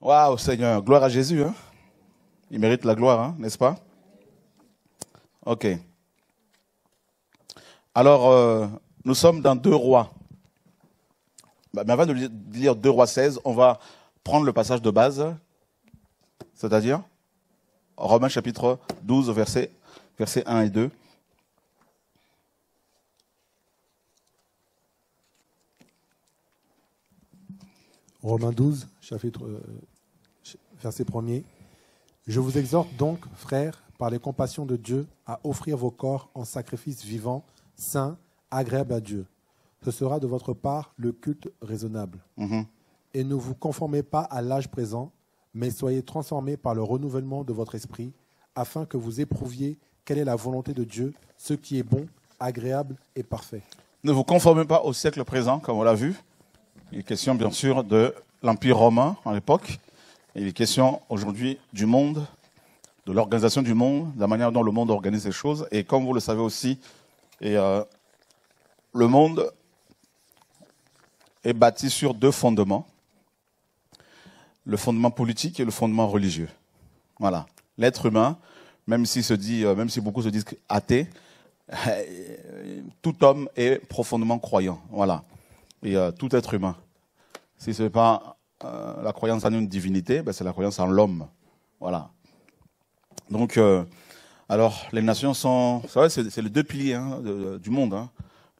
Waouh, Seigneur, gloire à Jésus. Hein? Il mérite la gloire, hein, n'est-ce pas? Ok. Alors, euh, nous sommes dans deux rois. Bah, mais avant de lire deux rois 16, on va prendre le passage de base, c'est-à-dire Romains chapitre 12, versets, versets 1 et 2. Romains 12, chapitre, euh, verset 1er. Je vous exhorte donc, frères, par les compassions de Dieu, à offrir vos corps en sacrifice vivant, saint, agréable à Dieu. Ce sera de votre part le culte raisonnable. Mhm. Et ne vous conformez pas à l'âge présent, mais soyez transformés par le renouvellement de votre esprit, afin que vous éprouviez quelle est la volonté de Dieu, ce qui est bon, agréable et parfait. Ne vous conformez pas au siècle présent, comme on l'a vu. Il est question, bien sûr, de l'Empire romain à l'époque. Il est question aujourd'hui du monde, de l'organisation du monde, de la manière dont le monde organise les choses. Et comme vous le savez aussi, euh, le monde est bâti sur deux fondements. Le fondement politique et le fondement religieux. Voilà. L'être humain, même s'il se dit, euh, même si beaucoup se disent athées, tout homme est profondément croyant. Voilà. Et euh, tout être humain. Si ce n'est pas euh, la croyance en une divinité, ben, c'est la croyance en l'homme. Voilà. Donc, alors, les nations sont. C'est vrai, c'est les deux piliers hein, du monde hein.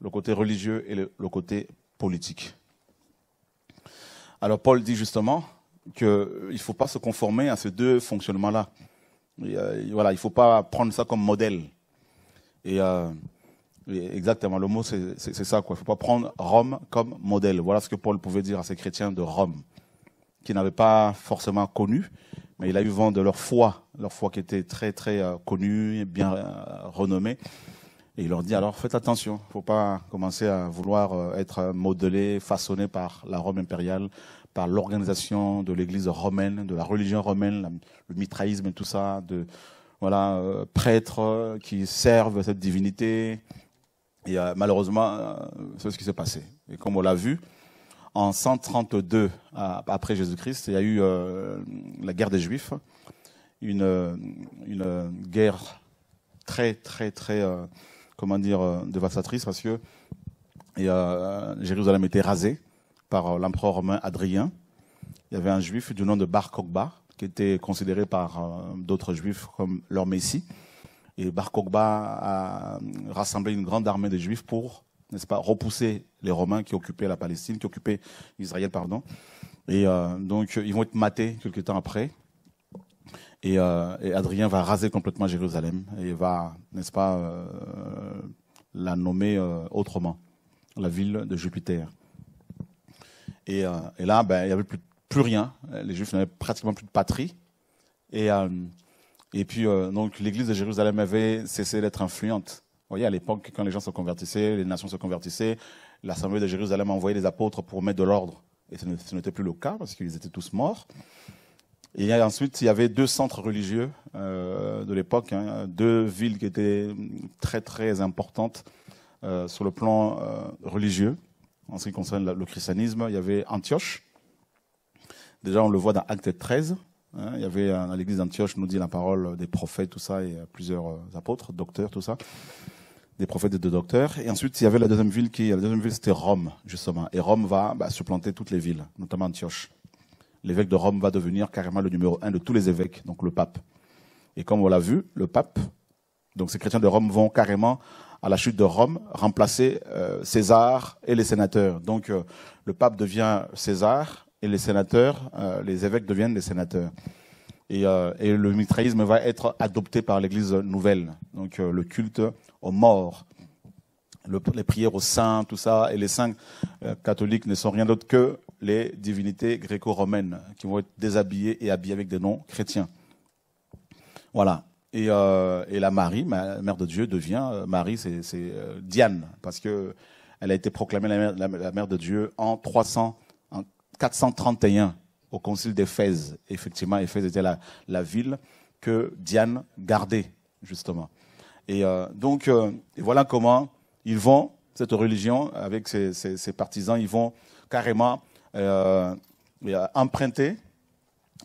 le côté religieux et le côté politique. Alors, Paul dit justement qu'il ne faut pas se conformer à ces deux fonctionnements-là. Euh, voilà, il ne faut pas prendre ça comme modèle. Et, euh, exactement, le mot, c'est ça. Il ne faut pas prendre Rome comme modèle. Voilà ce que Paul pouvait dire à ces chrétiens de Rome, qui n'avaient pas forcément connu, mais il a eu vent de leur foi, leur foi qui était très, très euh, connue, bien euh, renommée. Et il leur dit alors faites attention, il ne faut pas commencer à vouloir euh, être modelé, façonné par la Rome impériale, par l'organisation de l'Église romaine, de la religion romaine, le mitraïsme et tout ça, de voilà euh, prêtres euh, qui servent cette divinité. Et euh, malheureusement, euh, c'est ce qui s'est passé. Et comme on l'a vu, en 132 à- après Jésus-Christ, il y a eu la guerre des Juifs, une, guerre très, très, très, comment dire, dévastatrice parce que et, Jérusalem était rasée par euh, l'empereur romain Adrien. Il y avait un juif du nom de Bar Kokhba qui était considéré par euh, d'autres juifs comme leur messie. Et Bar Kokhba a rassemblé une grande armée de juifs pour, n'est-ce pas, repousser les Romains qui occupaient la Palestine, qui occupaient Israël, pardon. Et euh, donc, ils vont être matés quelque temps après. Et, Adrien va raser complètement Jérusalem et va, n'est-ce pas, la nommer autrement, la ville de Jupiter. Et, euh, et là, ben, il n'y avait plus, rien. Les Juifs n'avaient pratiquement plus de patrie. Et, euh, puis, euh, donc, l'église de Jérusalem avait cessé d'être influente. Vous voyez, à l'époque, quand les gens se convertissaient, les nations se convertissaient, l'Assemblée de Jérusalem envoyait des apôtres pour mettre de l'ordre. Et ce n'était plus le cas parce qu'ils étaient tous morts. Et ensuite, il y avait deux centres religieux de l'époque, hein, deux villes qui étaient très très importantes sur le plan religieux en ce qui concerne le christianisme. Il y avait Antioche. Déjà, on le voit dans Acte 13. hein, il y avait euh, à l'église d'Antioche, nous dit la parole des prophètes, tout ça, et euh, plusieurs euh, apôtres, docteurs, tout ça. Des prophètes et de docteurs. Et ensuite, il y avait la deuxième ville qui, la deuxième ville, c'était Rome, justement. Et Rome va bah, supplanter toutes les villes, notamment Antioche l'évêque de Rome va devenir carrément le numéro un de tous les évêques, donc le pape. Et comme on l'a vu, le pape, donc ces chrétiens de Rome vont carrément, à la chute de Rome, remplacer euh, César et les sénateurs. Donc euh, le pape devient César et les sénateurs, euh, les évêques deviennent les sénateurs. Et, le mitraïsme va être adopté par l'Église nouvelle. Donc le culte aux morts, le- les prières aux saints, tout ça, et les saints catholiques ne sont rien d'autre que les divinités gréco-romaines qui vont être déshabillées et habillées avec des noms chrétiens. Voilà. Et, euh, et la Marie, ma- mère de Dieu, devient euh, Marie, c'est euh, Diane, parce que elle a été proclamée la mère, la- mère de Dieu en 300, en 431 au concile d'Éphèse. Effectivement, Éphèse était la, la ville que Diane gardait. justement. Et euh, donc, euh, et voilà comment ils vont, cette religion, avec ses, ses- ses partisans, ils vont carrément euh, euh, emprunter,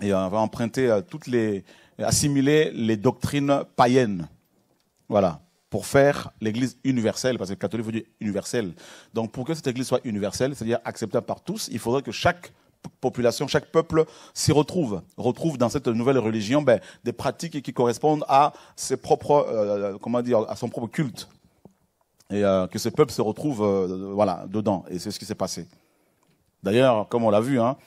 et euh, va emprunter toutes les, assimiler les doctrines païennes. Voilà. Pour faire l'Église universelle, parce que catholique veut dire universel. Donc, pour que cette Église soit universelle, c'est-à-dire acceptable par tous, il faudrait que chaque population, chaque peuple s'y retrouve, retrouve dans cette nouvelle religion ben, des pratiques qui correspondent à ses propres, euh, comment dire, à son propre culte, et euh, que ce peuple se retrouve, euh, voilà, dedans. Et c'est ce qui s'est passé. D'ailleurs, comme on l'a vu, hein,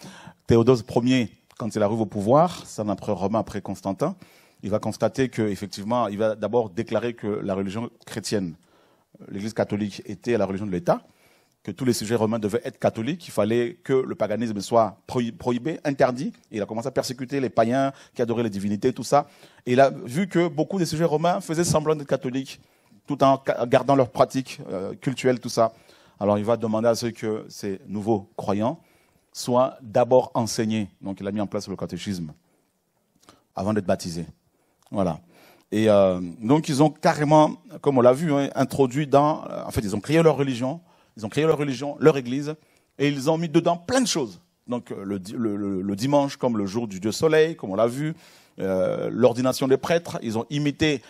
Théodose Ier, quand il arrive au pouvoir, c'est un empereur romain après Constantin, il va constater que effectivement, il va d'abord déclarer que la religion chrétienne, l'Église catholique, était la religion de l'État, que tous les sujets romains devaient être catholiques, qu'il fallait que le paganisme soit prohi- prohibé, interdit. Il a commencé à persécuter les païens qui adoraient les divinités, tout ça. Et il a vu que beaucoup des sujets romains faisaient semblant d'être catholiques, tout en gardant leurs pratiques euh, cultuelles, tout ça. Alors il va demander à ce que ces nouveaux croyants soient d'abord enseignés. Donc il a mis en place le catéchisme avant d'être baptisés. Voilà. Et euh, donc ils ont carrément, comme on l'a vu, hein, introduit dans, euh, en fait ils ont créé leur religion, ils ont créé leur religion, leur église, et ils ont mis dedans plein de choses. Donc euh, le, di- le- le- le dimanche comme le jour du Dieu Soleil, comme on l'a vu, l'ordination des prêtres, ils ont imité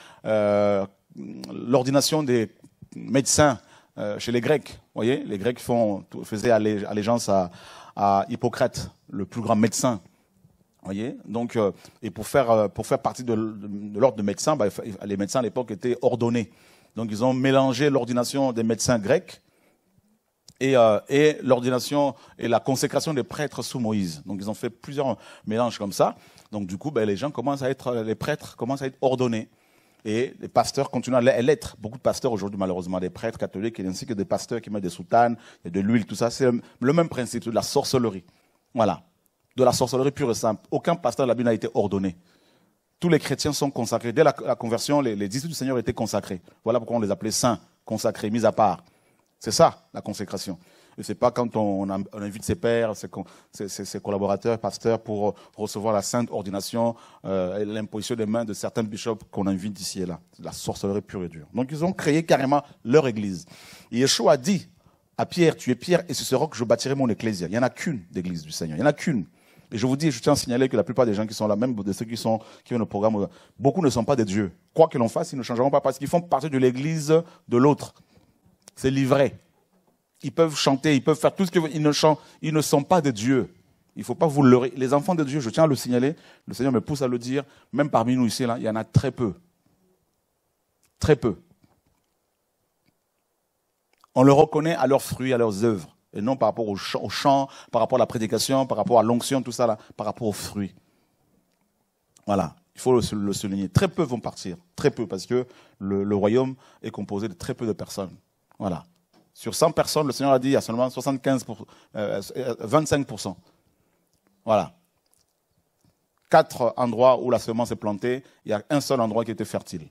l'ordination des médecins chez les Grecs. Vous voyez, les Grecs faisaient allé- allégeance à, à Hippocrate, le plus grand médecin voyez Donc, euh, et pour faire, euh, pour faire partie de, l'ordre de médecins, bah, les médecins à l'époque étaient ordonnés. Donc, ils ont mélangé l'ordination des médecins grecs et, euh, et l'ordination et la consécration des prêtres sous Moïse. Donc, ils ont fait plusieurs mélanges comme ça. Donc, du coup, ben, les gens commencent à être, les prêtres commencent à être ordonnés. Et les pasteurs continuent à l'être. Beaucoup de pasteurs aujourd'hui, malheureusement, des prêtres catholiques, ainsi que des pasteurs qui mettent des soutanes, et de l'huile, tout ça. C'est le- même principe, de la sorcellerie. Voilà. De la sorcellerie pure et simple. Aucun pasteur de la Bible n'a été ordonné. Tous les chrétiens sont consacrés. Dès la, conversion, les disciples du Seigneur étaient consacrés. Voilà pourquoi on les appelait saints, consacrés, mis à part. C'est ça, la consécration. Et c'est pas quand on, invite ses pères, ses, ses- ses- collaborateurs, pasteurs pour euh, recevoir la sainte ordination, euh, et l'imposition des mains de certains bishops qu'on invite ici et là. C'est la sorcellerie pure et dure. Donc ils ont créé carrément leur église. Et Yeshua a dit à Pierre, tu es Pierre, et sur ce roc je bâtirai mon ecclésia. Il n'y en a qu'une d'église du Seigneur. Il n'y en a qu'une. Et je vous dis, je tiens à signaler que la plupart des gens qui sont là, même de ceux qui sont qui viennent au programme, beaucoup ne sont pas des dieux. Quoi que l'on fasse, ils ne changeront pas parce qu'ils font partie de l'église de l'autre. C'est livré. Ils peuvent chanter, ils peuvent faire tout ce qu'ils veulent. Ils ne chantent, ils ne sont pas des dieux. Il ne faut pas vous leurrer. Les enfants de Dieu, je tiens à le signaler, le Seigneur me pousse à le dire, même parmi nous ici, là, il y en a très peu. Très peu. On le reconnaît à leurs fruits, à leurs œuvres, et non par rapport au chant, par rapport à la prédication, par rapport à l'onction, tout ça, là, par rapport aux fruits. Voilà, il faut le, souligner. Très peu vont partir, très peu, parce que le royaume est composé de très peu de personnes. Voilà. Sur 100 personnes, le Seigneur a dit, il y a seulement 75 pour, euh, euh, 25%. Voilà. Quatre endroits où la semence est plantée, il y a un seul endroit qui était fertile.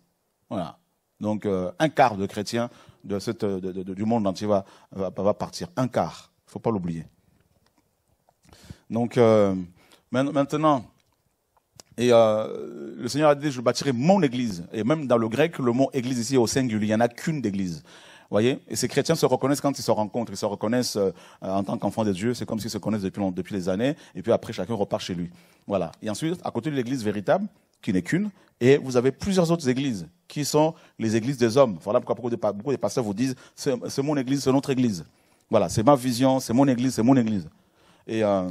Voilà. Donc, euh, un quart de chrétiens du monde entier va, partir. Un quart. Il ne faut pas l'oublier. Donc, euh, main- maintenant, et euh, le Seigneur a dit, je bâtirai mon église. Et même dans le grec, le mot église ici est au singulier. Il n'y en a qu'une d'église. Voyez Et ces chrétiens se reconnaissent quand ils se rencontrent. Ils se reconnaissent euh, en tant qu'enfants de Dieu. C'est comme s'ils se connaissent depuis, depuis des années. Et puis après, chacun repart chez lui. Voilà. Et ensuite, à côté de l'église véritable, qui n'est qu'une, et vous avez plusieurs autres églises, qui sont les églises des hommes. Voilà pourquoi beaucoup de, beaucoup de pasteurs vous disent, c'est c'est mon église, c'est notre église. Voilà, c'est ma vision, c'est mon église, c'est mon église. Et, euh,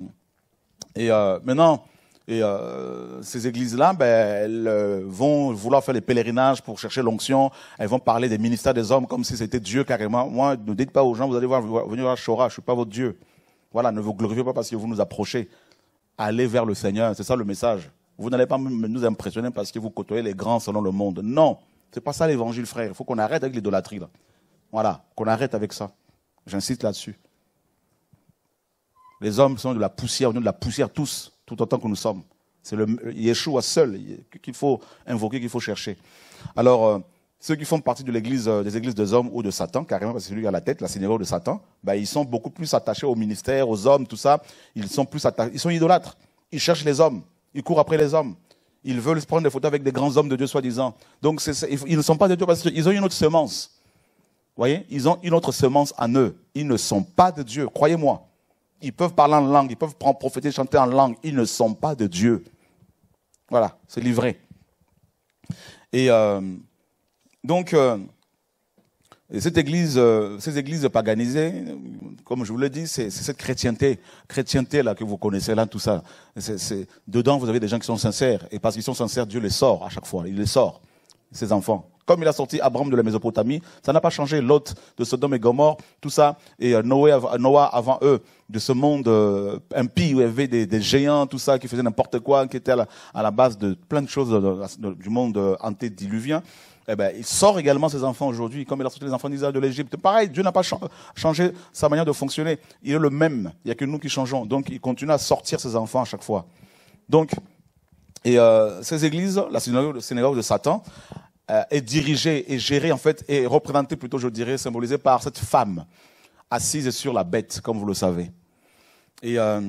et euh, maintenant, et euh, ces églises-là, ben, elles euh, vont vouloir faire les pèlerinages pour chercher l'onction. Elles vont parler des ministères des hommes comme si c'était Dieu carrément. Moi, ne dites pas aux gens, vous allez voir, venir voir Shora, je suis pas votre Dieu. Voilà, ne vous glorifiez pas parce que vous nous approchez. Allez vers le Seigneur, c'est ça le message. Vous n'allez pas nous impressionner parce que vous côtoyez les grands selon le monde. Non, c'est pas ça l'évangile, frère. Il faut qu'on arrête avec l'idolâtrie là. Voilà, qu'on arrête avec ça. J'insiste là-dessus. Les hommes sont de la poussière, nous de la poussière tous, tout autant que nous sommes. C'est le Yeshua seul qu'il faut invoquer, qu'il faut chercher. Alors, euh, ceux qui font partie de l'église, euh, des églises des hommes ou de Satan, carrément, parce que lui a la tête, la seigneurie de Satan, ben, ils sont beaucoup plus attachés au ministère, aux hommes, tout ça. Ils sont plus attachés, ils sont idolâtres. Ils cherchent les hommes. Ils courent après les hommes. Ils veulent prendre des photos avec des grands hommes de Dieu, soi-disant. Donc, ils ne sont pas de Dieu parce qu'ils ont une autre semence. Vous voyez? Ils ont une autre semence en eux. Ils ne sont pas de Dieu, croyez-moi. Ils peuvent parler en langue, ils peuvent prophéter, chanter en langue. Ils ne sont pas de Dieu. Voilà, c'est livré. Et euh, donc, euh, cette église, euh, ces églises paganisées, comme je vous l'ai dit, c'est cette chrétienté, chrétienté là que vous connaissez là, tout ça. dedans, vous avez des gens qui sont sincères, et parce qu'ils sont sincères, Dieu les sort à chaque fois. Il les sort, ses enfants. Comme il a sorti Abraham de la Mésopotamie, ça n'a pas changé. Lot de Sodome et Gomorre, tout ça, et Noé, Noah avant eux, de ce monde impie où il y avait des, géants, tout ça, qui faisaient n'importe quoi, qui étaient à la, base de plein de choses du monde antédiluvien eh ben, il sort également ses enfants aujourd'hui, comme il a sorti les enfants d'Israël de l'Égypte. Pareil, Dieu n'a pas changé sa manière de fonctionner. Il est le même. Il n'y a que nous qui changeons. Donc, il continue à sortir ses enfants à chaque fois. Donc, et euh, ces églises, la synagogue de Satan, euh, est dirigée et gérée, en fait, et représentée plutôt, je dirais, symbolisée par cette femme assise sur la bête, comme vous le savez. Et euh,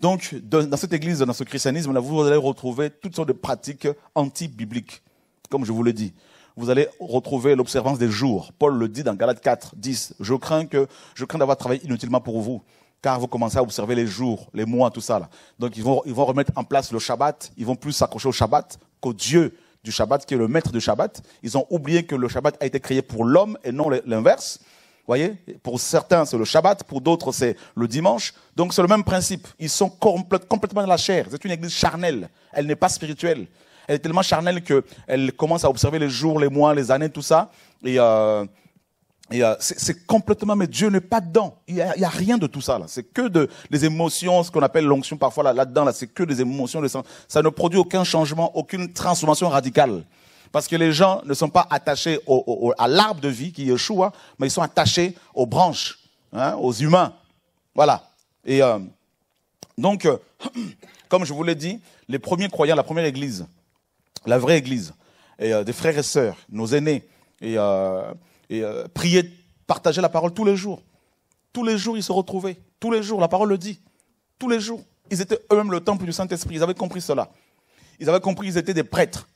donc, dans cette église, dans ce christianisme, là, vous allez retrouver toutes sortes de pratiques anti-bibliques, comme je vous l'ai dit vous allez retrouver l'observance des jours. Paul le dit dans Galates 4, 10. Je crains que, je crains d'avoir travaillé inutilement pour vous, car vous commencez à observer les jours, les mois, tout ça. Là. Donc ils vont, ils vont remettre en place le Shabbat. Ils vont plus s'accrocher au Shabbat qu'au Dieu du Shabbat, qui est le maître du Shabbat. Ils ont oublié que le Shabbat a été créé pour l'homme et non l'inverse. Voyez, pour certains c'est le Shabbat, pour d'autres c'est le dimanche. Donc c'est le même principe. Ils sont complètement dans la chair. C'est une église charnelle. Elle n'est pas spirituelle elle est tellement charnelle qu'elle commence à observer les jours, les mois, les années, tout ça. Et, euh, euh, c'est complètement, mais Dieu n'est pas dedans. Il n'y a, rien de tout ça. là. C'est que de, les émotions, ce qu'on appelle l'onction parfois là, là-dedans. Là, c'est que des émotions. Ça ne produit aucun changement, aucune transformation radicale. Parce que les gens ne sont pas attachés à l'arbre de vie qui Yeshua, mais ils sont attachés aux branches, hein, aux humains. Voilà. Et euh, donc, comme je vous l'ai dit, les premiers croyants, la première église, la vraie Église, et euh, des frères et sœurs, nos aînés, et, euh, et euh, prier, partager la parole tous les jours. Tous les jours, ils se retrouvaient. Tous les jours, la parole le dit. Tous les jours. Ils étaient eux-mêmes le temple du Saint-Esprit. Ils avaient compris cela. Ils avaient compris qu'ils étaient des prêtres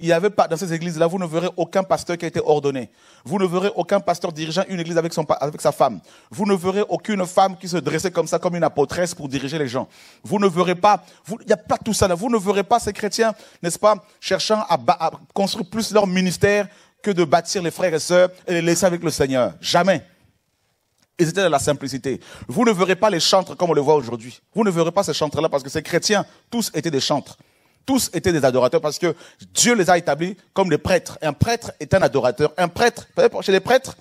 il n'y avait pas, dans ces églises-là, vous ne verrez aucun pasteur qui a été ordonné. Vous ne verrez aucun pasteur dirigeant une église avec, sa femme. Vous ne verrez aucune femme qui se dressait comme ça, comme une apôtresse pour diriger les gens. Vous ne verrez pas, il n'y a pas tout ça là. Vous ne verrez pas ces chrétiens, n'est-ce pas, cherchant à, construire plus leur ministère que de bâtir les frères et sœurs et les laisser avec le Seigneur. Jamais. Ils étaient dans la simplicité. Vous ne verrez pas les chantres comme on le voit aujourd'hui. Vous ne verrez pas ces chantres-là parce que ces chrétiens, tous étaient des chantres. Tous étaient des adorateurs parce que Dieu les a établis comme des prêtres. Un prêtre est un adorateur. Un prêtre, chez les prêtres,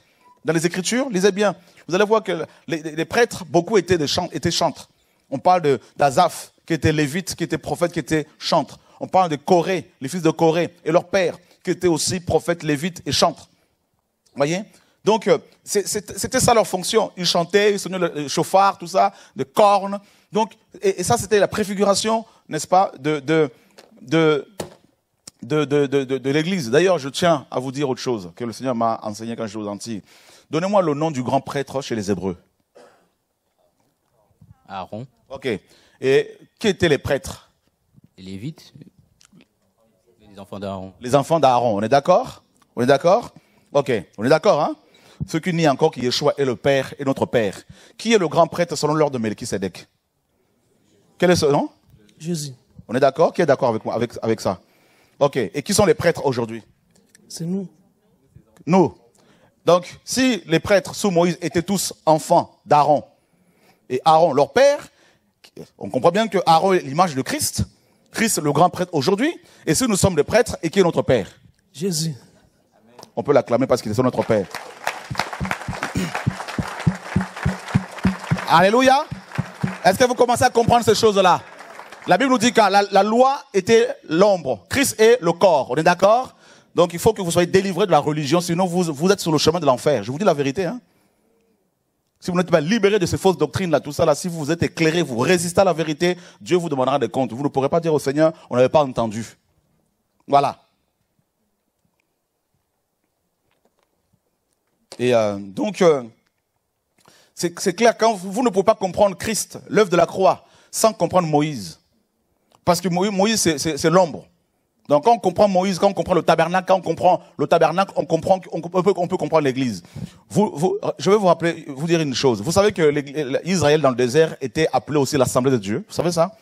dans les Écritures, lisez bien. Vous allez voir que les, prêtres, beaucoup étaient, des étaient chantres. On parle d'Azaph, qui était lévite, qui était prophète, qui était chantre. On parle de Corée, les fils de Corée, et leur père, qui était aussi prophète, lévite et chantre. Voyez? Donc, euh, c'était ça leur fonction. Ils chantaient, ils sonnaient le chauffard, tout ça, de cornes. Donc, et, ça, c'était la préfiguration, n'est-ce pas, de, de, de, de, de, de, l'Église. D'ailleurs, je tiens à vous dire autre chose que le Seigneur m'a enseigné quand je suis aux Antilles. Donnez-moi le nom du grand prêtre chez les Hébreux. Aaron. Ok. Et qui étaient les prêtres? Les Lévites. Les enfants d'Aaron. Les enfants d'Aaron. On est d'accord? On est d'accord? Ok. On est d'accord, hein? Ceux qui nient encore que Yeshua est le Père et notre Père. Qui est le grand prêtre selon l'ordre de Melchisedec Quel est ce nom Jésus. On est d'accord? Qui est d'accord avec moi, avec, avec ça? Ok. Et qui sont les prêtres aujourd'hui? C'est nous. Nous. Donc, si les prêtres sous Moïse étaient tous enfants d'Aaron, et Aaron leur père, on comprend bien que Aaron est l'image de Christ, Christ le grand prêtre aujourd'hui, et si nous sommes des prêtres, et qui est notre père Jésus. On peut l'acclamer parce qu'il est notre père. Alléluia. Est-ce que vous commencez à comprendre ces choses-là? La Bible nous dit que la, loi était l'ombre. Christ est le corps. On est d'accord? Donc il faut que vous soyez délivrés de la religion, sinon vous, vous êtes sur le chemin de l'enfer. Je vous dis la vérité. Hein si vous n'êtes pas libéré de ces fausses doctrines, là, tout ça, là, si vous êtes éclairé, vous résistez à la vérité, Dieu vous demandera des comptes. Vous ne pourrez pas dire au Seigneur, on n'avait pas entendu. Voilà. Et euh, donc, euh, c'est clair, quand vous, ne pouvez pas comprendre Christ, l'œuvre de la croix, sans comprendre Moïse. Parce que Moïse, c'est l'ombre. Donc quand on comprend Moïse, quand on comprend le tabernacle, quand on comprend le tabernacle, on comprend, on peut, comprendre l'Église. Je vais vous rappeler, vous dire une chose. Vous savez que Israël dans le désert était appelé aussi l'Assemblée de Dieu. Vous savez ça?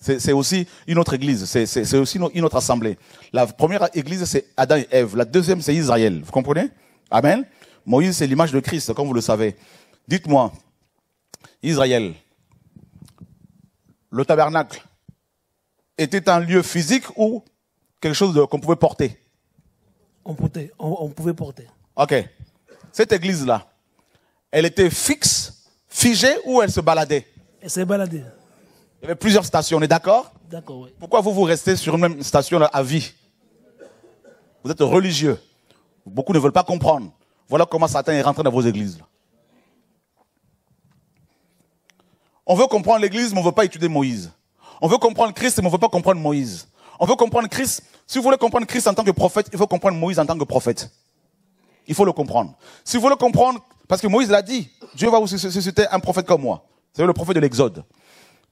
C'est aussi une autre Église. C'est aussi une autre assemblée. La première Église c'est Adam et Ève. La deuxième c'est Israël. Vous comprenez? Amen? Moïse c'est l'image de Christ, comme vous le savez. Dites-moi, Israël, le tabernacle était un lieu physique ou quelque chose qu'on pouvait porter On, portait, on, on pouvait porter. Ok. Cette église-là, elle était fixe, figée ou elle se baladait? Et c'est baladé. Il y avait plusieurs stations, on est d'accord? D'accord, oui. Pourquoi vous vous restez sur une même station à vie? Vous êtes religieux. Beaucoup ne veulent pas comprendre. Voilà comment Satan est rentré dans vos églises. On veut comprendre l'église, mais on ne veut pas étudier Moïse. On veut comprendre Christ, mais on ne veut pas comprendre Moïse. On veut comprendre Christ. Si vous voulez comprendre Christ en tant que prophète, il faut comprendre Moïse en tant que prophète. Il faut le comprendre. Si vous voulez comprendre, parce que Moïse l'a dit, Dieu va vous susciter un prophète comme moi. C'est le prophète de l'Exode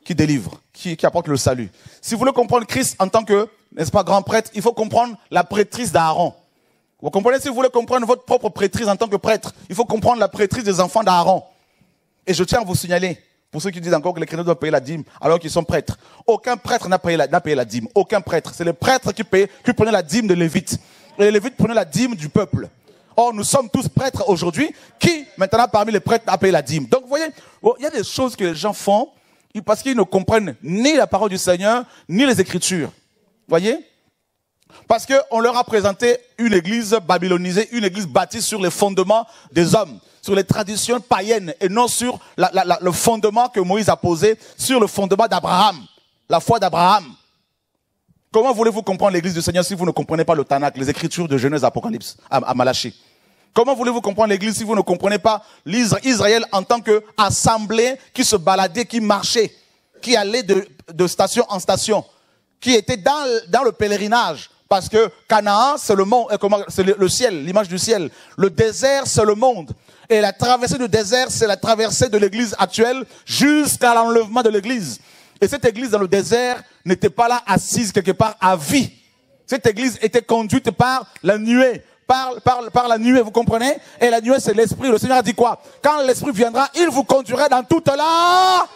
qui délivre, qui, apporte le salut. Si vous voulez comprendre Christ en tant que, n'est-ce pas, grand prêtre, il faut comprendre la prêtrise d'Aaron. Vous comprenez? Si vous voulez comprendre votre propre prêtrise en tant que prêtre, il faut comprendre la prêtrise des enfants d'Aaron. Et je tiens à vous signaler, pour ceux qui disent encore que les chrétiens doivent payer la dîme alors qu'ils sont prêtres, aucun prêtre n'a payé, la, dîme. Aucun prêtre. C'est les prêtres qui, qui prenaient la dîme de Lévite. Et les Lévites prenaient la dîme du peuple. Or, nous sommes tous prêtres aujourd'hui. Qui, maintenant, parmi les prêtres, a payé la dîme? Donc, vous voyez, il y a des choses que les gens font parce qu'ils ne comprennent ni la parole du Seigneur, ni les Écritures. Voyez? Parce qu'on leur a présenté une église babylonisée, une église bâtie sur les fondements des hommes, sur les traditions païennes, et non sur le fondement que Moïse a posé, sur le fondement d'Abraham, la foi d'Abraham. Comment voulez-vous comprendre l'église du Seigneur si vous ne comprenez pas le Tanakh, les écritures de Genèse, Apocalypse, à, à Comment voulez-vous comprendre l'église si vous ne comprenez pas l'Isra- Israël en tant qu'assemblée qui se baladait, qui marchait, qui allait de, station en station, qui était dans, le- dans le pèlerinage? Parce que Canaan, c'est le monde, euh, c'est le ciel, l'image du ciel. Le désert, c'est le monde. Et la traversée du désert, c'est la traversée de l'église actuelle jusqu'à l'enlèvement de l'église. Et cette église dans le désert n'était pas là assise quelque part à vie. Cette église était conduite par la nuée. Par, la nuée, vous comprenez? Et la nuée, c'est l'esprit. Le Seigneur a dit quoi? Quand l'esprit viendra, il vous conduira dans toute la...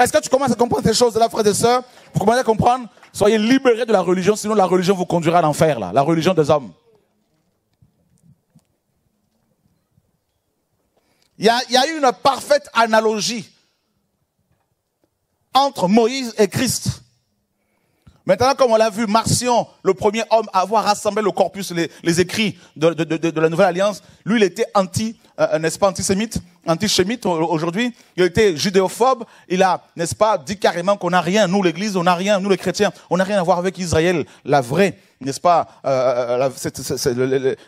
Est-ce que tu commences à comprendre ces choses-là, frères et sœurs? Vous commencez à comprendre? Soyez libérés de la religion, sinon la religion vous conduira à l'enfer, là. La religion des hommes. Il y a, il y a eu une parfaite analogie entre Moïse et Christ. Maintenant, comme on l'a vu, Marcion, le premier homme à avoir rassemblé le corpus, les, écrits de, la Nouvelle Alliance, lui, il était anti, euh, n'est-ce pas, antisémite, antisémite au- aujourd'hui. Il était judéophobe. Il a, n'est-ce pas, dit carrément qu'on n'a rien, nous l'Église, on n'a rien, nous les chrétiens, on n'a rien à voir avec Israël, la vraie, n'est-ce pas,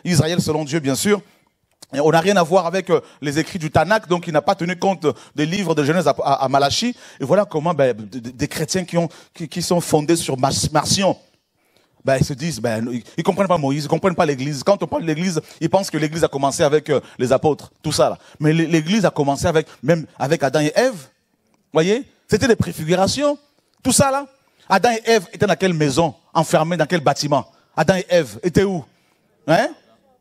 Israël selon Dieu, bien sûr. On n'a rien à voir avec euh, les écrits du Tanakh, donc il n'a pas tenu compte des livres de Genèse à, Malachie. Et voilà comment ben, des chrétiens qui, ont, qui, qui sont fondés sur Mar- Marcion, ben, ils se disent, ben, ils, ils comprennent pas Moïse, ils comprennent pas l'Église. Quand on parle de l'Église, ils pensent que l'Église a commencé avec euh, les apôtres, tout ça. Mais l'É- l'Église a commencé avec même avec Adam et Ève. Voyez, c'était des préfigurations, tout ça là. Adam et Ève étaient dans quelle maison, enfermés dans quel bâtiment? Adam et Ève étaient où? Hein?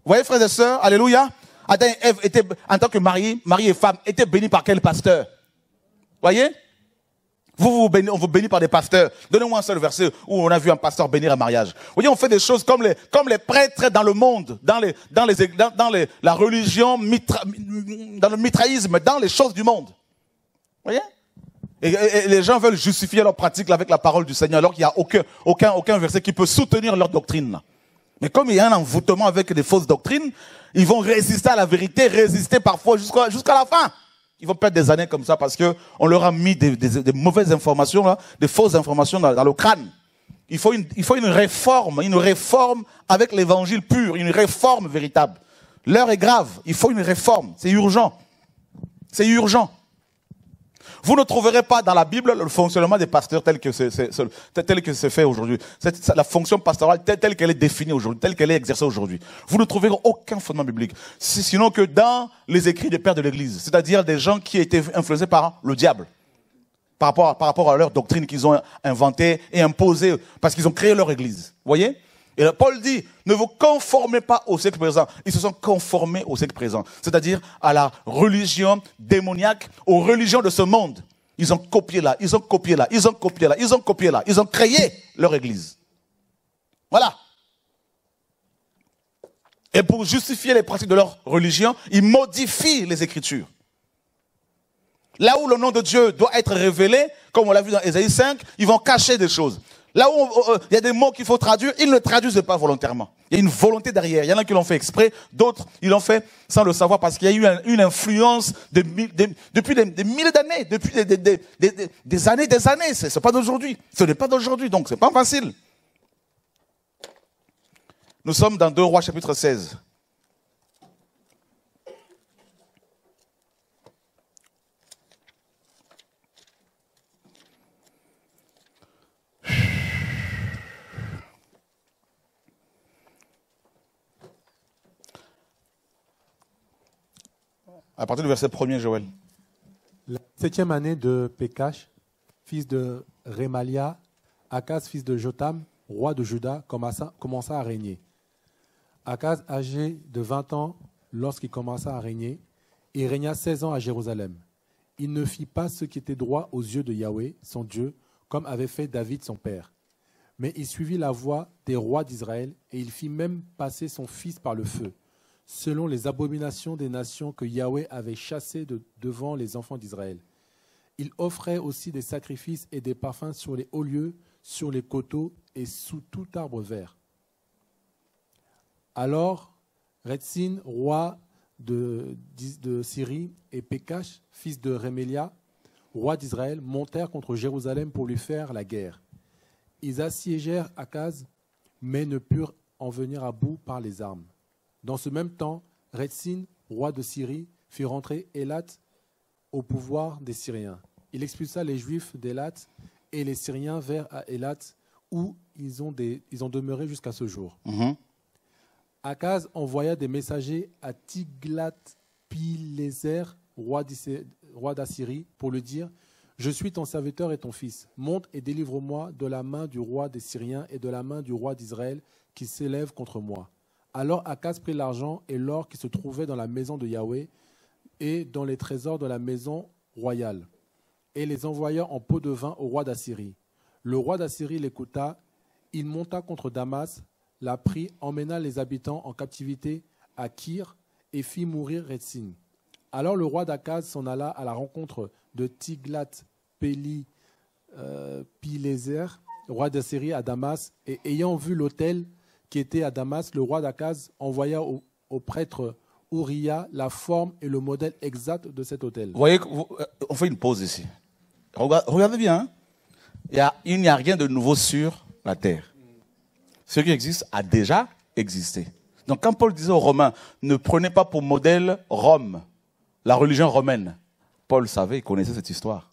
Vous voyez, frères et sœurs, alléluia. Adam et Ève étaient, en tant que mari, mari et femme, étaient bénis par quel pasteur? Voyez? Vous, vous bénis- on vous bénit par des pasteurs. Donnez-moi un seul verset où on a vu un pasteur bénir un mariage. Vous voyez, on fait des choses comme les, comme les prêtres dans le monde, dans les, dans les, dans, les, la religion, dans le mitraïsme, dans les choses du monde. Vous voyez? Et, les gens veulent justifier leur pratique avec la parole du Seigneur, alors qu'il n'y a aucun, aucun, aucun verset qui peut soutenir leur doctrine. Mais comme il y a un envoûtement avec des fausses doctrines, ils vont résister à la vérité, résister parfois jusqu'à la fin. Ils vont perdre des années comme ça parce que on leur a mis des, mauvaises informations, là, des fausses informations dans, le crâne. Il faut, il faut une réforme, une réforme avec l'évangile pur, une réforme véritable. L'heure est grave, il faut une réforme, c'est urgent. C'est urgent. Vous ne trouverez pas dans la Bible le fonctionnement des pasteurs tel que c'est, tel que c'est fait aujourd'hui. La fonction pastorale telle, qu'elle est définie aujourd'hui, telle qu'elle est exercée aujourd'hui. Vous ne trouverez aucun fondement biblique. Si- Sinon que dans les écrits des pères de l'Église, c'est-à-dire des gens qui étaient influencés par le diable, par rapport à, par rapport à leur doctrine qu'ils ont inventée et imposée, parce qu'ils ont créé leur Église. Vous voyez? Et Paul dit, ne vous conformez pas au siècle présent. Ils se sont conformés au siècle présent, c'est-à-dire à la religion démoniaque, aux religions de ce monde. Ils ont copié là, ils ont copié là, ils ont copié là, ils ont copié là, ils ont créé leur église. Voilà. Et pour justifier les pratiques de leur religion, ils modifient les Écritures. Là où le nom de Dieu doit être révélé, comme on l'a vu dans Ésaïe 5, ils vont cacher des choses. Là où euh, il y a des mots qu'il faut traduire, ils ne traduisent pas volontairement. Il y a une volonté derrière. Il y en a qui l'ont fait exprès, d'autres, ils l'ont fait sans le savoir parce qu'il y a eu une influence depuis des, milliers d'années, depuis des, années, des années. Ce n'est pas d'aujourd'hui. Ce n'est pas d'aujourd'hui, donc c'est pas facile. Nous sommes dans 2 Rois chapitre 16. À partir du verset 1er, Joël. La septième année de Pékash, fils de Rémalia, Akaz, fils de Jotam, roi de Juda, commença à régner. Akaz, âgé de 20 ans lorsqu'il commença à régner, il régna 16 ans à Jérusalem. Il ne fit pas ce qui était droit aux yeux de Yahweh, son Dieu, comme avait fait David son père. Mais il suivit la voie des rois d'Israël, et il fit même passer son fils par le feu selon les abominations des nations que Yahweh avait chassées de devant les enfants d'Israël. Il offrait aussi des sacrifices et des parfums sur les hauts lieux, sur les coteaux et sous tout arbre vert. Alors, Retzin, roi de, Syrie, et Pékash, fils de Rémélia, roi d'Israël, montèrent contre Jérusalem pour lui faire la guerre. Ils assiégèrent Akaz, mais ne purent en venir à bout par les armes. Dans ce même temps, Retzin, roi de Syrie, fit rentrer Élat au pouvoir des Syriens. Il expulsa les Juifs d'Élat et les Syriens vers à Élat, où ils ont, ils ont demeuré jusqu'à ce jour. Mhm. Akaz envoya des messagers à Tiglath-Pileser, roi d'Assyrie, pour lui dire Je suis ton serviteur et ton fils. Monte et délivre-moi de la main du roi des Syriens et de la main du roi d'Israël qui s'élève contre moi. Alors Akaz prit l'argent et l'or qui se trouvait dans la maison de Yahweh et dans les trésors de la maison royale, et les envoya en pot de vin au roi d'Assyrie. Le roi d'Assyrie l'écouta, il monta contre Damas, la prit, emmena les habitants en captivité à Kir et fit mourir Retzin. Alors le roi d'Akaz s'en alla à la rencontre de Tiglat Peli euh, Pileser, roi d'Assyrie à Damas, et ayant vu l'autel qui était à Damas, le roi d'Akaz envoya au, prêtre Uriah la forme et le modèle exact de cet hôtel. Vous voyez, euh, on fait une pause ici. Regardez bien. Hein. Il n'y a, rien de nouveau sur la terre. Ce qui existe a déjà existé. Donc quand Paul disait aux Romains, ne prenez pas pour modèle Rome, la religion romaine, Paul savait, il connaissait cette histoire.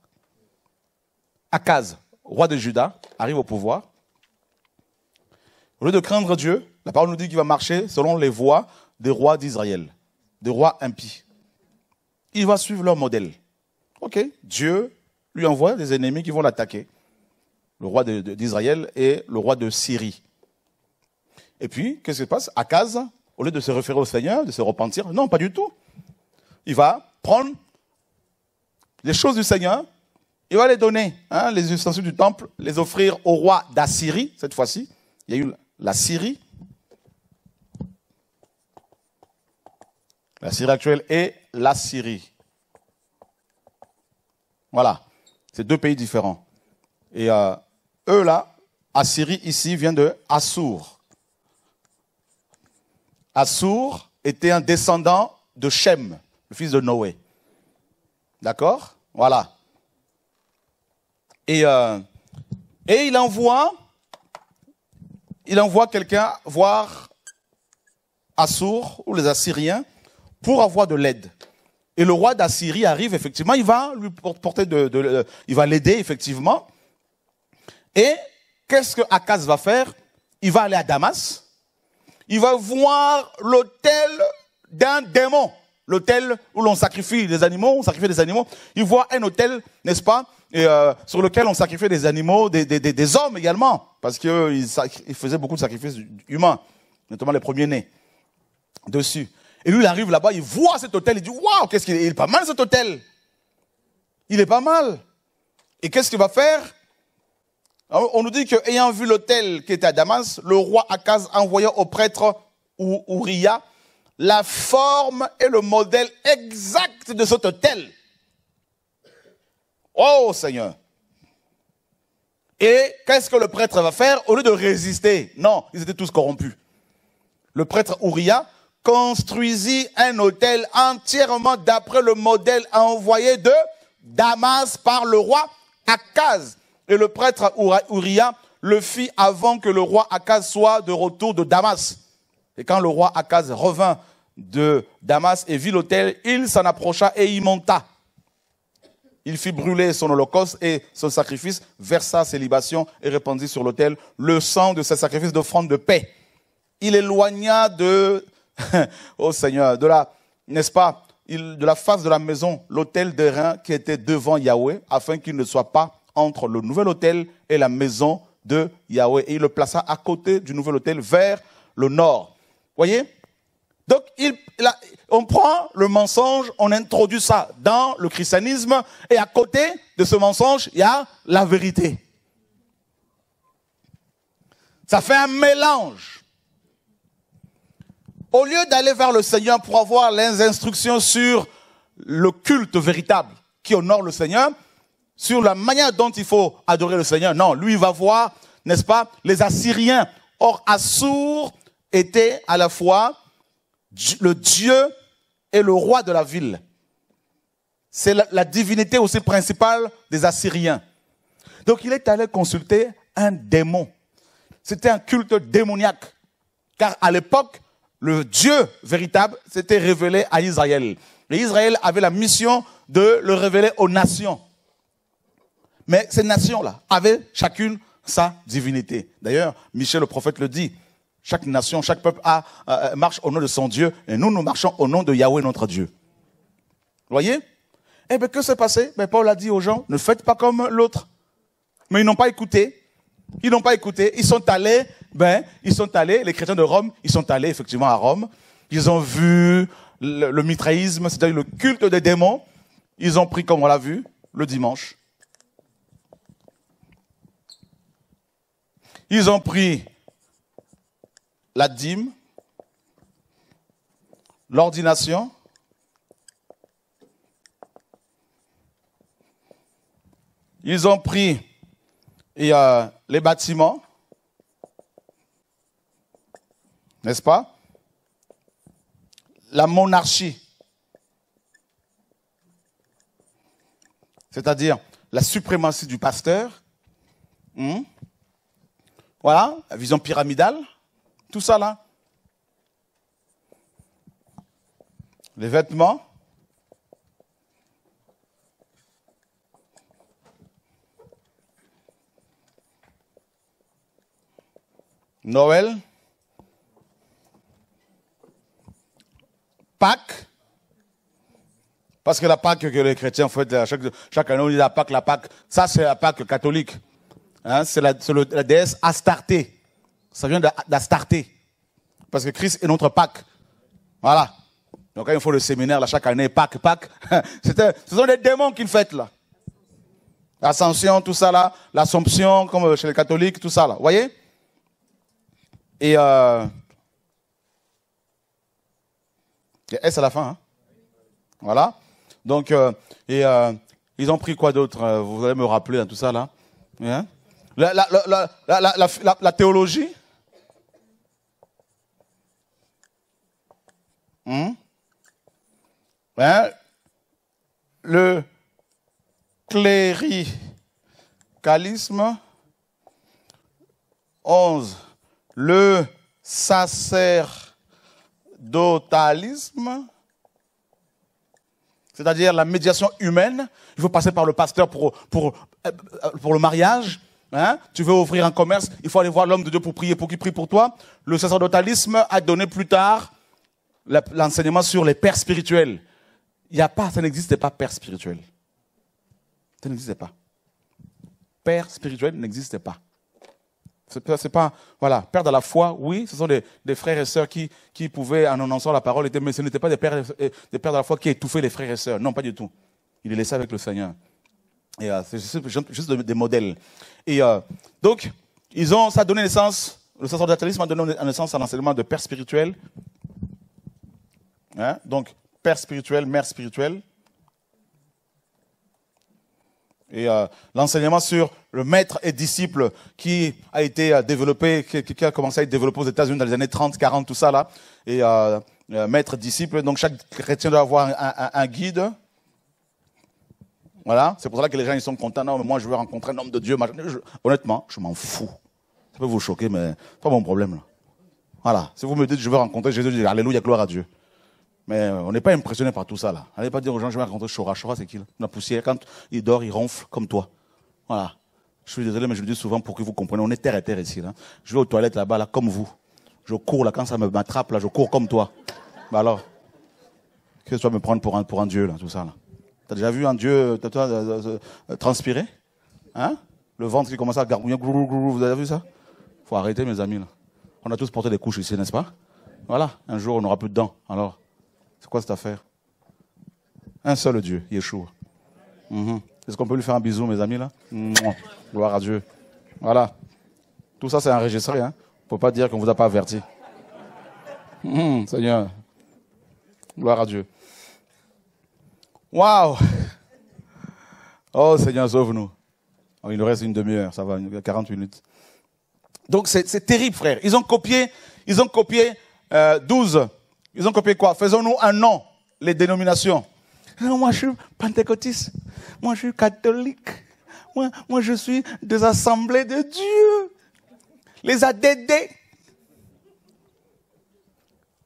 Akaz, roi de Juda, arrive au pouvoir. Au lieu de craindre Dieu, la parole nous dit qu'il va marcher selon les voies des rois d'Israël, des rois impies. Il va suivre leur modèle. Ok, Dieu lui envoie des ennemis qui vont l'attaquer. Le roi d'Israël et le roi de Syrie. Et puis, qu'est-ce qui se passe? Akaz, au lieu de se référer au Seigneur, de se repentir, non, pas du tout. Il va prendre les choses du Seigneur, il va les donner, hein, les ustensiles du temple, les offrir au roi d'Assyrie, cette fois-ci. Il y a eu la Syrie, la Syrie actuelle et la Syrie. Voilà, c'est deux pays différents. Et euh, eux là, Assyrie ici vient de Assur. Assur était un descendant de Shem, le fils de Noé. D'accord? Voilà. Euh, et il envoie il envoie quelqu'un voir Assur ou les Assyriens pour avoir de l'aide. Et le roi d'Assyrie arrive, effectivement, il va lui porter de, il va l'aider, effectivement. Et qu'est-ce que Akaz va faire? Il va aller à Damas. Il va voir l'autel d'un démon. L'autel où l'on sacrifie des animaux, on sacrifie des animaux. Il voit un autel, n'est-ce pas, et euh, sur lequel on sacrifiait des animaux, des, hommes également, parce qu'ils ils faisaient beaucoup de sacrifices humains, notamment les premiers-nés, dessus. Et lui, il arrive là-bas, il voit cet hôtel, il dit, waouh, qu'est-ce qu'il est, il est pas mal cet hôtel. Il est pas mal. Et qu'est-ce qu'il va faire? On nous dit qu'ayant vu l'hôtel qui était à Damas, le roi Akaz envoya au prêtre Uriah la forme et le modèle exact de cet hôtel. Oh Seigneur. Et qu'est-ce que le prêtre va faire Au lieu de résister, non, ils étaient tous corrompus. Le prêtre Uriah construisit un hôtel entièrement d'après le modèle envoyé de Damas par le roi Akaz. Et le prêtre Uriah le fit avant que le roi Akaz soit de retour de Damas. Et quand le roi Akaz revint de Damas et vit l'autel, il s'en approcha et y monta. Il fit brûler son holocauste et son sacrifice, versa ses libations et répandit sur l'autel le sang de ses sacrifices d'offrande de paix. Il éloigna de, oh Seigneur, de la, n'est-ce pas, de la face de la maison l'autel de rein qui était devant Yahweh, afin qu'il ne soit pas entre le nouvel autel et la maison de Yahweh. Et il le plaça à côté du nouvel autel vers le nord. Voyez? Donc, il, on prend le mensonge, on introduit ça dans le christianisme, et à côté de ce mensonge, il y a la vérité. Ça fait un mélange. Au lieu d'aller vers le Seigneur pour avoir les instructions sur le culte véritable qui honore le Seigneur, sur la manière dont il faut adorer le Seigneur, non, lui il va voir, n'est-ce pas, les Assyriens. Or, Assur était à la fois le Dieu et le roi de la ville. C'est la, la, divinité aussi principale des Assyriens. Donc il est allé consulter un démon. C'était un culte démoniaque. Car à l'époque, le Dieu véritable s'était révélé à Israël. Et Israël avait la mission de le révéler aux nations. Mais ces nations-là avaient chacune sa divinité. D'ailleurs, Michel le prophète le dit. Chaque nation, chaque peuple a, euh, marche au nom de son Dieu, et nous, nous marchons au nom de Yahweh, notre Dieu. Voyez? Eh bien, que s'est passé? Ben, Paul a dit aux gens, ne faites pas comme l'autre. Mais ils n'ont pas écouté. Ils n'ont pas écouté. Ils sont allés, ben, ils sont allés, les chrétiens de Rome, ils sont allés effectivement à Rome. Ils ont vu le, le mitraïsme, c'est-à-dire le culte des démons. Ils ont pris, comme on l'a vu, le dimanche. Ils ont pris la dîme, l'ordination, ils ont pris les bâtiments, n'est-ce pas? La monarchie, c'est-à-dire la suprématie du pasteur, hmm? voilà, la vision pyramidale, tout ça là. Les vêtements. Noël. Pâques. Parce que la Pâque que les chrétiens font chaque, chaque année, on dit la Pâque, la Pâque. Ça, c'est la Pâque catholique. Hein, c'est la, la, déesse Astarté. Ça vient d'Astarté. Parce que Christ est notre Pâque. Voilà. Donc quand il faut le séminaire, là, chaque année, Pâques, Pâques, ce sont des démons qu'ils fêtent là. L'ascension, tout ça là, l'assomption, comme chez les catholiques, tout ça là. Vous voyez? Et euh, il y a S à la fin. Hein voilà. Donc, euh, et euh, ils ont pris quoi d'autre euh, Vous allez me rappeler hein, tout ça là? Hein? La, la, la, la, théologie? Hmm? Hein? Le cléricalisme. 11. Le sacerdotalisme. C'est-à-dire la médiation humaine. Il faut passer par le pasteur pour, pour, pour le mariage. Hein? Tu veux ouvrir un commerce, il faut aller voir l'homme de Dieu pour prier, pour qu'il prie pour toi. Le sacerdotalisme a donné plus tard l'enseignement sur les pères spirituels. Il n'y a pas, ça n'existait pas père spirituel. Ça n'existait pas. père spirituel n'existait pas. C'est pas, voilà, père de la foi, oui, ce sont des, frères et sœurs qui, pouvaient, en annonçant la parole, mais ce n'étaient pas des pères, et- des pères de la foi qui étouffaient les frères et sœurs. Non, pas du tout. Ils les laissaient avec le Seigneur. Et euh, c'est juste, des modèles. Et euh, donc, ils ont, ça a donné naissance, le sacerdotalisme a donné naissance à l'enseignement de père spirituel. Hein? Donc, père spirituel, mère spirituelle. Et euh, l'enseignement sur le maître et disciple qui a été euh, développé, qui, a commencé à être développé aux États-Unis dans les années 30, 40, tout ça là. Et euh, maître, disciple, donc chaque chrétien doit avoir un, guide. Voilà, c'est pour ça que les gens ils sont contents. Non, mais moi je veux rencontrer un homme de Dieu. honnêtement, je m'en fous. Ça peut vous choquer, mais pas mon problème là. Voilà, si vous me dites je veux rencontrer Jésus, je dis Alléluia, gloire à Dieu. Mais euh, on n'est pas impressionné par tout ça là. Allez pas dire aux gens je vais rencontrer Chora. Chora c'est qui La poussière, quand il dort, il ronfle comme toi. Voilà. Je suis désolé, mais je le dis souvent pour que vous compreniez. On est terre à terre ici. Là. Je vais aux toilettes là-bas, là, comme vous. Je cours là, quand ça m'attrape, là, je cours comme toi. Bah alors, que tu vas me prendre pour un, pour un dieu, là, tout ça, là T'as déjà vu un dieu euh, toi, euh, euh, euh, transpirer? Hein? Le ventre qui commence à gargouiller, vous avez vu ça? Faut arrêter, mes amis, là. On a tous porté des couches ici, n'est-ce pas? Voilà, un jour, on n'aura plus de dents. Alors, c'est quoi cette affaire? Un seul Dieu, Yeshua. Mhm. Est-ce qu'on peut lui faire un bisou, mes amis, là? Gloire à Dieu. Voilà. Tout ça, c'est enregistré. Hein. faut pas dire qu'on vous a pas averti. Mhm, Seigneur. Gloire à Dieu. Waouh Oh, Seigneur, sauve-nous. Oh, il nous reste une demi-heure, ça va, une- 40 minutes. Donc, c'est c'est terrible, frère. Ils ont copié, ils ont copié euh, 12. Ils ont copié quoi? Faisons-nous un nom, les dénominations. Moi, je suis pentecôtiste. Moi, je suis catholique. Moi, moi, je suis des assemblées de Dieu. Les ADD.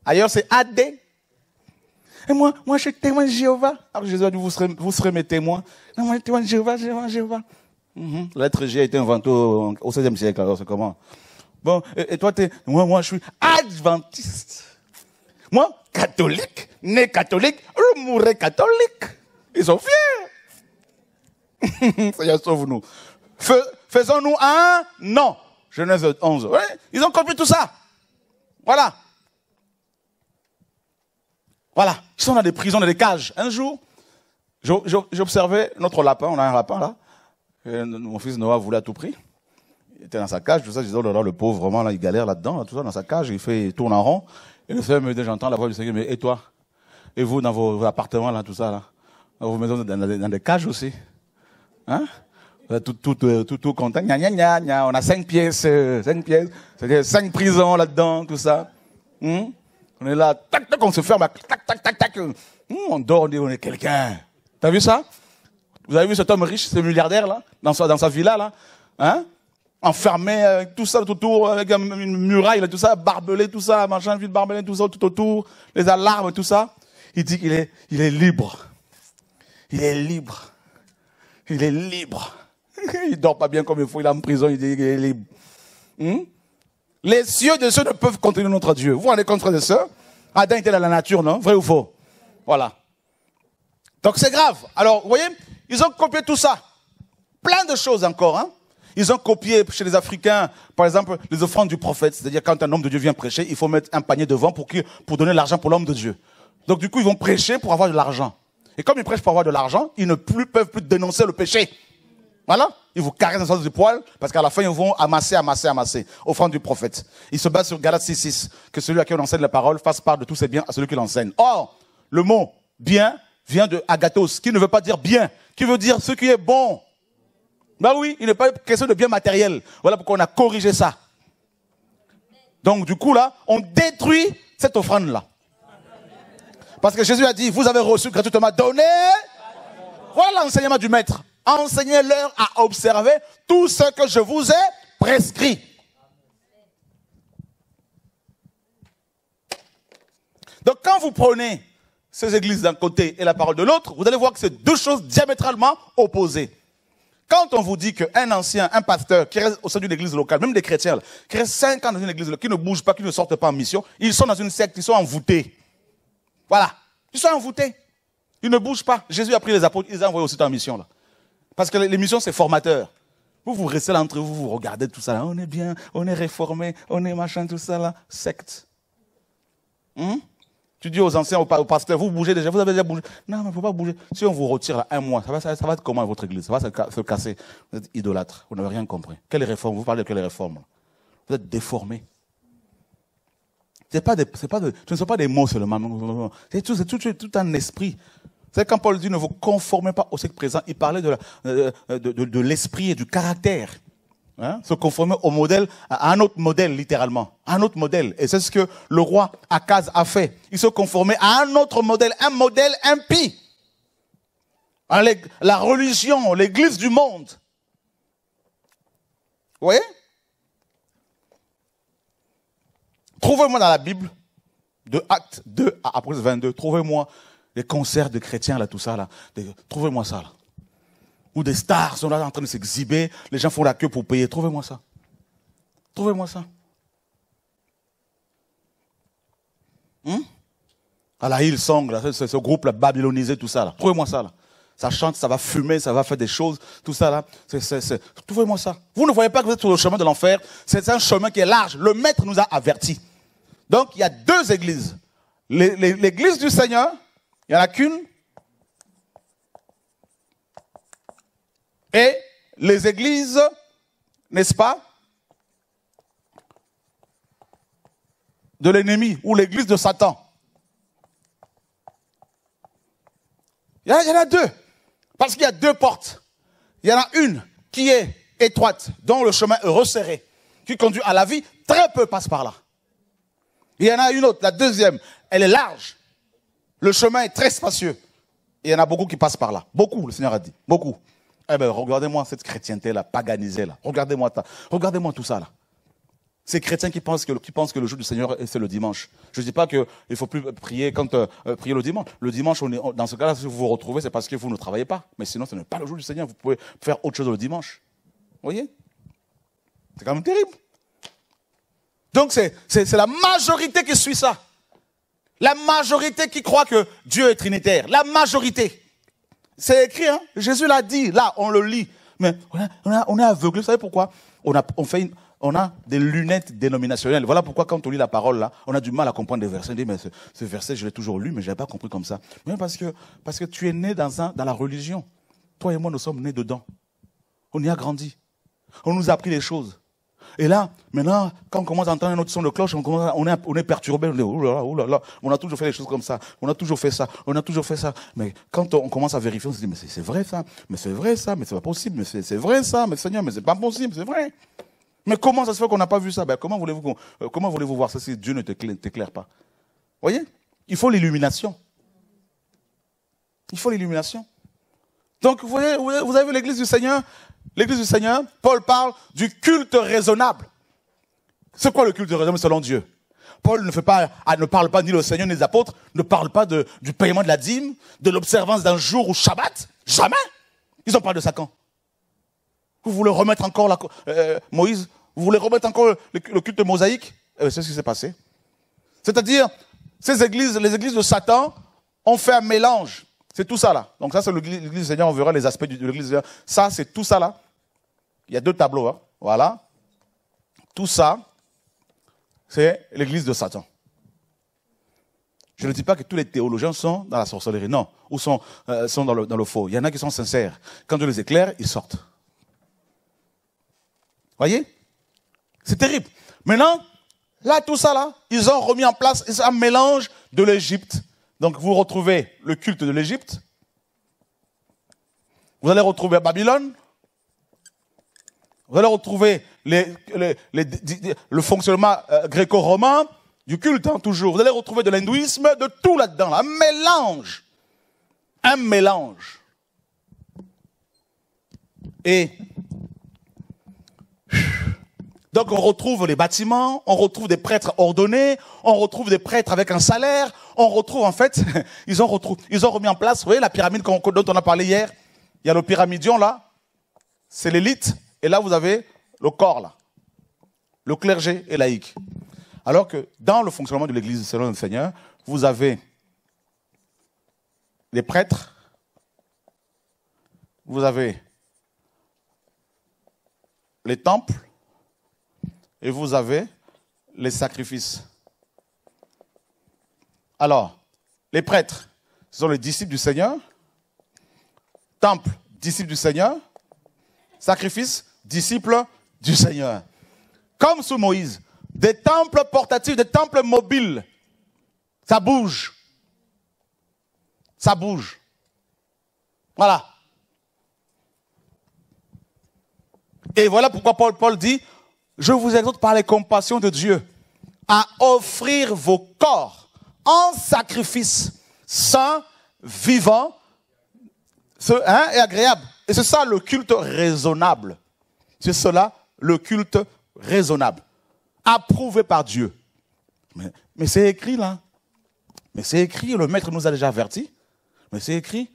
Ailleurs, c'est AD. Et moi, moi, je suis témoin de Jéhovah. Alors Jésus a dit, vous serez, vous serez mes témoins. Non, moi, je suis témoin de Jéhovah, Jéhovah, Jéhovah. Mhm. La lettre G a été inventée au, au 16e siècle, alors c'est comment? Bon, et, et toi, t'es, moi, moi, je suis adventiste. Moi, catholique, né catholique, je mourrai catholique. Ils sont fiers. Seigneur, sauve-nous. Fais- Faisons-nous un non. Genèse 11. Ouais, ils ont copié tout ça. Voilà. Voilà. Ils sont dans des prisons, dans des cages. Un jour, j'o- j'o- j'observais notre lapin, on a un lapin là. Mon fils Noah voulait à tout prix. Il était dans sa cage, tout ça, je disais, oh là le pauvre, vraiment, là, il galère là-dedans, là, tout ça, dans sa cage, il fait, il tourne en rond. Et le Seigneur me dit, j'entends la voix du Seigneur, mais et toi? Et vous, dans vos, appartements, là, tout ça, là? Dans vos maisons, dans, des cages aussi? Hein? Êtes Tout, tout, euh, tout, tout content? Gna, gna, gna. On a cinq pièces, euh, cinq pièces. C'est-à-dire cinq prisons là-dedans, tout ça. Hum? On est là, tac, tac, on se ferme, tac, tac, tac, tac. Hum, on dort, on dit, on est quelqu'un. T'as vu ça? Vous avez vu cet homme riche, ce milliardaire là, dans sa, dans sa villa là, hein? Enfermé avec tout ça tout autour, avec un- une muraille, tout ça, barbelé, tout ça, machin, vide barbelé, tout ça tout autour, les alarmes, tout ça. Il dit qu'il est, il est libre. Il est libre. Il est libre. il dort pas bien comme il faut, il est en prison, il dit qu'il est libre. Hmm? Les cieux de ceux ne peuvent contenir notre Dieu. Vous compte, frères et sœurs? Adam était dans la nature, non? Vrai ou faux? Voilà. Donc c'est grave. Alors, vous voyez, ils ont copié tout ça. Plein de choses encore. Hein? Ils ont copié chez les Africains, par exemple, les offrandes du prophète. C'est-à-dire quand un homme de Dieu vient prêcher, il faut mettre un panier devant pour, que- pour donner l'argent pour l'homme de Dieu. Donc du coup, ils vont prêcher pour avoir de l'argent. Et comme ils prêchent pour avoir de l'argent, ils ne plus, peuvent plus dénoncer le péché. Voilà. Ils vous caressent dans le sens du poil, parce qu'à la fin, ils vont amasser, amasser, amasser. Offrande du prophète. Ils se basent sur Galates 6.6. Que celui à qui on enseigne la parole fasse part de tous ses biens à celui qui l'enseigne. Or, le mot bien vient de agathos, qui ne veut pas dire bien, qui veut dire ce qui est bon. Ben oui, il n'est pas question de bien matériel. Voilà pourquoi on a corrigé ça. Donc, du coup, là, on détruit cette offrande-là. Parce que Jésus a dit, vous avez reçu gratuitement, donné. Voilà l'enseignement du maître. Enseignez-leur à observer tout ce que je vous ai prescrit. Donc quand vous prenez ces églises d'un côté et la parole de l'autre, vous allez voir que c'est deux choses diamétralement opposées. Quand on vous dit qu'un ancien, un pasteur qui reste au sein d'une église locale, même des chrétiens, qui reste cinq ans dans une église locale, qui ne bouge pas, qui ne sortent pas en mission, ils sont dans une secte, ils sont envoûtés. Voilà. Ils sont envoûtés. Ils ne bougent pas. Jésus a pris les apôtres, ils les a envoyés aussi en mission. Là. Parce que les missions, c'est formateur. Vous, vous restez là entre vous, vous regardez tout ça là. On est bien, on est réformé, on est machin, tout ça là. Secte. Hum? Tu dis aux anciens, aux pa- aux pasteurs, vous bougez déjà, vous avez déjà bougé. Non, mais il ne faut pas bouger. Si on vous retire là un mois, ça va, ça, va être comment votre église? Ça va se, ca- se casser. Vous êtes idolâtre. Vous n'avez rien compris. Quelle réforme? Vous parlez de quelle réforme? Vous êtes déformé. Ce ne sont pas des mots seulement. C'est tout, c'est tout, tout un esprit. C'est quand Paul dit ne vous conformez pas au siècle présent, il parlait euh, de, de- de l'esprit et du caractère. Hein, se conformer au modèle, à un autre modèle, littéralement. Un autre modèle. Et c'est ce que le roi Akaz a fait. Il se conformait à un autre modèle, un modèle impie. Hein, les- La religion, l'église du monde. Vous voyez? Trouvez-moi dans la Bible, de Actes 2 à Apocalypse 22, trouvez-moi des concerts de chrétiens, là, tout ça, là. Trouvez-moi ça, là. Ou des stars sont là en train de s'exhiber, les gens font la queue pour payer. Trouvez-moi ça. Trouvez-moi ça. Hum? À la Hillsong, ce, groupe là, babylonisé, tout ça. Trouvez-moi ça, là. Ça chante, ça va fumer, ça va faire des choses, tout ça, là. Trouvez-moi ça. Vous ne voyez pas que vous êtes sur le chemin de l'enfer. C'est un chemin qui est large. Le maître nous a avertis. Donc, il y a deux églises. L'église du Seigneur, il n'y en a qu'une. Et les églises, n'est-ce pas, de l'ennemi ou l'église de Satan. Il y, en a- deux. Parce qu'il y a deux portes. Il y en a une qui est étroite, dont le chemin est resserré, qui conduit à la vie. Très peu passent par là. Il y en a une autre, la deuxième, elle est large. Le chemin est très spacieux. Il y en a beaucoup qui passent par là. Beaucoup, le Seigneur a dit. Beaucoup. Eh bien, regardez-moi cette chrétienté-là, paganisée là. Regardez-moi. Regardez-moi tout ça là. Ces chrétiens qui pensent que, pensent que le jour du Seigneur, c'est le dimanche. Je ne dis pas qu'il ne faut plus prier quand euh, euh, prier le dimanche. Le dimanche, on est, dans ce cas-là, si vous vous retrouvez, c'est parce que vous ne travaillez pas. Mais sinon, ce n'est pas le jour du Seigneur. Vous pouvez faire autre chose le dimanche. Vous voyez? C'est quand même terrible. Donc, c'est la majorité qui suit ça. La majorité qui croit que Dieu est trinitaire. La majorité. C'est écrit, hein Jésus l'a dit. Là, on le lit. Mais on, est aveuglé. Vous savez pourquoi? On a, on, fait on a des lunettes dénominationnelles. Voilà pourquoi, quand on lit la parole, là, on a du mal à comprendre des versets. On dit, mais ce, ce verset, je l'ai toujours lu, mais je n'avais pas compris comme ça. Mais parce que, parce que tu es né dans, un, dans la religion. Toi et moi, nous sommes nés dedans. On y a grandi. On nous a appris les choses. Et là, maintenant, quand on commence à entendre un autre son de cloche, on, commence à- on, est, on est perturbé. On dit, oh là, oh là là, on a toujours fait les choses comme ça. On a toujours fait ça. On a toujours fait ça. Mais quand on commence à vérifier, on se dit, mais c'est vrai ça. Mais c'est vrai ça. Mais c'est pas possible. Mais c'est vrai ça. Mais Seigneur, mais c'est pas possible. C'est vrai. Mais comment ça se fait qu'on n'a pas vu ça? Ben, Comment voulez-vous euh, voulez-vous voir ça si Dieu ne t'éclaire pas? Voyez? Il faut l'illumination. Il faut l'illumination. Donc, vous voyez, vous avez vu l'église du Seigneur? L'église du Seigneur, Paul parle du culte raisonnable. C'est quoi le culte raisonnable selon Dieu? Paul ah, ne parle pas, ni le Seigneur, ni les apôtres, ne parle pas de- du paiement de la dîme, de l'observance d'un jour ou Shabbat? Jamais. Ils ont parlé de ça Vous voulez remettre encore la, euh, Moïse? Vous voulez remettre encore le, culte mosaïque? Bien, C'est ce qui s'est passé. C'est-à-dire, ces églises, les églises de Satan ont fait un mélange. C'est tout ça là. Donc ça, c'est l'église du Seigneur. On verra les aspects de l'église du Seigneur. Ça, c'est tout ça là. Il y a deux tableaux. hein. Voilà. Tout ça, c'est l'église de Satan. Je ne dis pas que tous les théologiens sont dans la sorcellerie, non, ou sont, euh, sont dans, le, dans le faux. Il y en a qui sont sincères. Quand Dieu les éclaire, ils sortent. Voyez? C'est terrible. Maintenant, là, tout ça, là, ils ont remis en place un mélange de l'Égypte. Donc, vous retrouvez le culte de l'Égypte. Vous allez retrouver Babylone. Vous allez retrouver le fonctionnement euh, gréco-romain du culte, hein, toujours. Vous allez retrouver de l'hindouisme, de tout là-dedans. là. Un mélange. Un mélange. Et donc on retrouve les bâtiments, on retrouve des prêtres ordonnés, on retrouve des prêtres avec un salaire, on retrouve en fait, ils ont, remis en place, vous voyez la pyramide dont on a parlé hier, il y a le pyramidion là, c'est l'élite, et là vous avez le corps là, le clergé et laïque. Alors que dans le fonctionnement de l'église selon le Seigneur, vous avez les prêtres, vous avez les temples et vous avez les sacrifices. Alors, les prêtres, ce sont les disciples du Seigneur. Temple, disciples du Seigneur. Sacrifice, disciples du Seigneur. Comme sous Moïse, des temples portatifs, des temples mobiles. Ça bouge. Ça bouge. Voilà. Et voilà pourquoi Paul, Paul dit, je vous exhorte par les compassions de Dieu à offrir vos corps en sacrifice saint, vivant hein, et agréable. Et c'est ça le culte raisonnable. C'est cela le culte raisonnable. Approuvé par Dieu. Mais, c'est écrit là. Mais c'est écrit, le maître nous a déjà averti. Mais c'est écrit.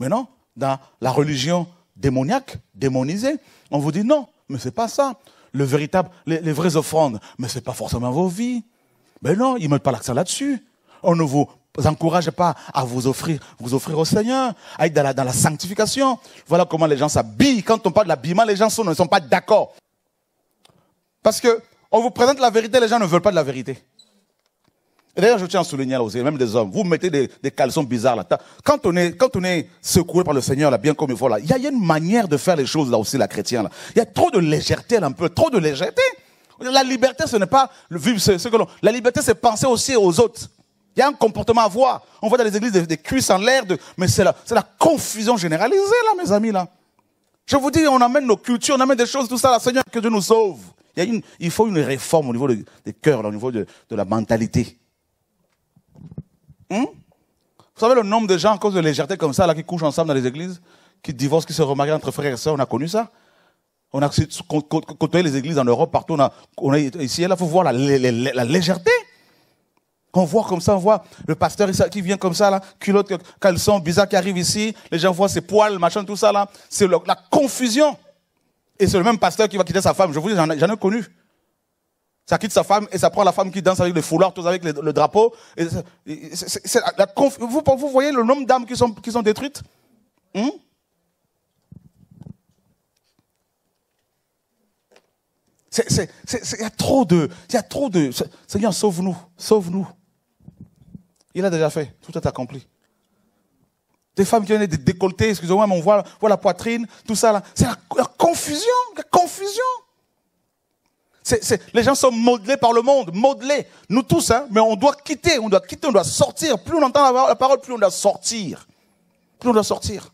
Mais non, dans la religion démoniaque, démonisée, on vous dit non, mais c'est pas ça. Le véritable, les, vraies offrandes, mais c'est pas forcément vos vies. Mais non, ils mettent pas l'accent là-dessus. On ne vous encourage pas à vous offrir, vous offrir au Seigneur, à être dans la, sanctification. Voilà comment les gens s'habillent. Quand on parle de l'habillement, les gens ne sont pas d'accord. Parce que on vous présente la vérité, les gens ne veulent pas de la vérité. D'ailleurs, je tiens à souligner là aussi, même des hommes, vous mettez des, des caleçons bizarres là. Quand on est, quand on est secoué par le Seigneur là, bien comme il faut là, il y, a, une manière de faire les choses là aussi, la chrétien là. Il y a trop de légèreté là, un peu, trop de légèreté. La liberté, ce n'est pas vivre ce, que l'on. La liberté, c'est penser aussi aux autres. Il y a un comportement à voir. On voit dans les églises des, cuisses en l'air, de, mais c'est la, c'est la confusion généralisée là, mes amis là. Je vous dis, on amène nos cultures, on amène des choses, tout ça, là, Seigneur, que Dieu nous sauve. Il, y a une, il faut une réforme au niveau des cœurs, au niveau de, de la mentalité. Hmm? Vous savez le nombre de gens à cause de légèreté comme ça, là, qui couchent ensemble dans les églises, qui divorcent, qui se remarient entre frères et sœurs, on a connu ça. On a côtoyé les églises en Europe, partout, on a, on ici et là, il faut voir la, légèreté. On voit comme ça, on voit le pasteur qui vient comme ça, là, culotte, caleçon, bizarre qui arrive ici, les gens voient ses poils, machin, tout ça, là. C'est la confusion. Et c'est le même pasteur qui va quitter sa femme. Je vous dis, j'en ai connu. Ça quitte sa femme et ça prend la femme qui danse avec les foulards, tous avec le, drapeau. Vous, voyez le nombre d'âmes qui sont, qui sont détruites? Hmm? Il y a trop de... Il y a trop de... Seigneur, sauve-nous. Sauve-nous. Il a déjà fait. Tout est accompli. Des femmes qui viennent des décolletés, excusez-moi, mais on voit, la poitrine, tout ça là. C'est la confusion. La confusion les gens sont modelés par le monde, modelés. Nous tous, hein, mais on doit quitter, on doit quitter, on doit sortir. Plus on entend la parole, plus on doit sortir. Plus on doit sortir.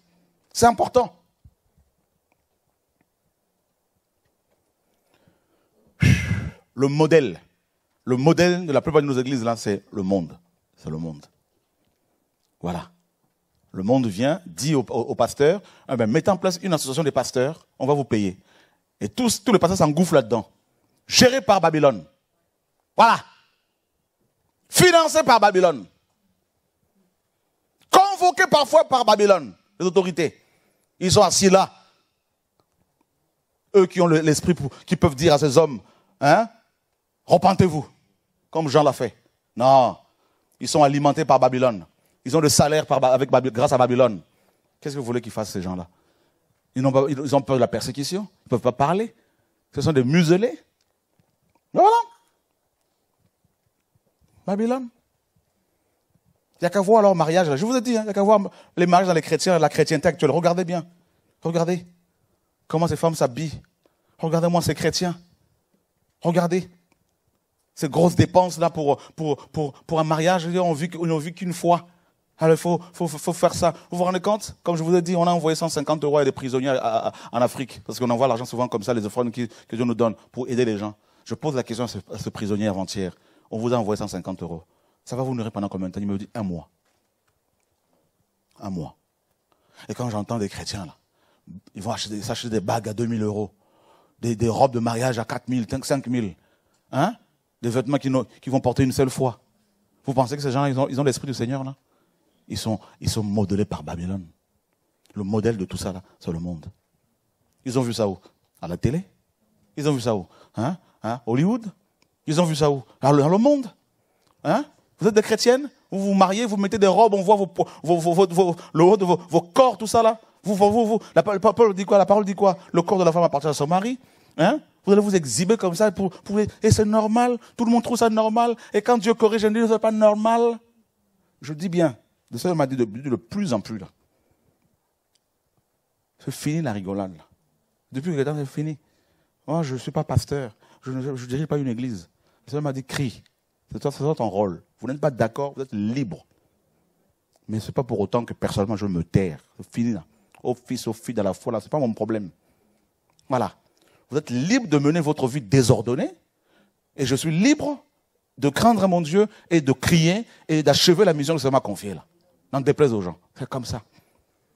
C'est important. Le modèle, le modèle de la plupart de nos églises là, c'est le monde. C'est le monde. Voilà. Le monde vient, dit au, pasteur, eh ben, mettez en place une association des pasteurs, on va vous payer. Et tous, tous les pasteurs s'engouffrent là-dedans géré par Babylone. Voilà. Financé par Babylone. Convoqué parfois par Babylone, les autorités. Ils sont assis là. Eux qui ont l'esprit, qui peuvent dire à ces hommes, hein, repentez-vous, comme Jean l'a fait. Non, ils sont alimentés par Babylone. Ils ont le salaire avec, grâce à Babylone. Qu'est-ce que vous voulez qu'ils fassent ces gens-là? Ils, ils ont peur de la persécution, ils ne peuvent pas parler. Ce sont des muselés. Voilà. Babylone. Il n'y a qu'à voir leur mariage. Je vous ai dit, hein, il n'y a qu'à voir les mariages dans les chrétiens, la chrétienté actuelle. Regardez bien. Regardez comment ces femmes s'habillent. Regardez-moi ces chrétiens. Regardez. Ces grosses dépenses là pour, pour, pour, un mariage, ils n'ont vu, qu'une fois. Alors il faut, faut, faut, faire ça. Vous vous rendez compte? Comme je vous ai dit, on a envoyé 150 euros à des prisonniers en Afrique. Parce qu'on envoie l'argent souvent comme ça, les offrandes que Dieu nous donne pour aider les gens. Je pose la question à ce, prisonnier avant-hier. On vous a envoyé 150 euros. Ça va vous nourrir pendant combien de temps? Il me dit un mois. Un mois. Et quand j'entends des chrétiens, là, ils vont acheter, des bagues à 2000 euros, des, robes de mariage à 4000, 5000, hein? des vêtements qui, vont porter une seule fois. Vous pensez que ces gens, ils ont, ils ont l'esprit du Seigneur, là? Ils sont, ils sont modelés par Babylone. Le modèle de tout ça, là, c'est le monde. Ils ont vu ça où? À la télé Ils ont vu ça où? Hein? Hein? Hollywood Ils ont vu ça où Dans le, monde. Hein vous êtes des chrétiennes Vous vous mariez, vous mettez des robes, on voit vos, le haut de vos, corps, tout ça là. Vous, vous, vous, la, parole dit quoi La parole dit quoi? Le corps de la femme appartient à son mari. Hein vous allez vous exhiber comme ça pour, pour et c'est normal. Tout le monde trouve ça normal. Et quand Dieu corrige, on dit c'est pas normal. Je dis bien. De ça, m'a dit de, de plus en plus là. C'est fini la rigolade là. Depuis que temps, c'est fini. Moi, je ne suis pas pasteur. Je ne je dirige pas une église. Le Seigneur m'a dit crie. C'est ça, ton rôle. Vous n'êtes pas d'accord, vous êtes libre. Mais ce n'est pas pour autant que personnellement je me taire. C'est fini là. Au fils, au fils de la foi, là, ce n'est pas mon problème. Voilà. Vous êtes libre de mener votre vie désordonnée. Et je suis libre de craindre mon Dieu et de crier et d'achever la mission que ça m'a confiée là. N'en déplaise aux gens. C'est comme ça.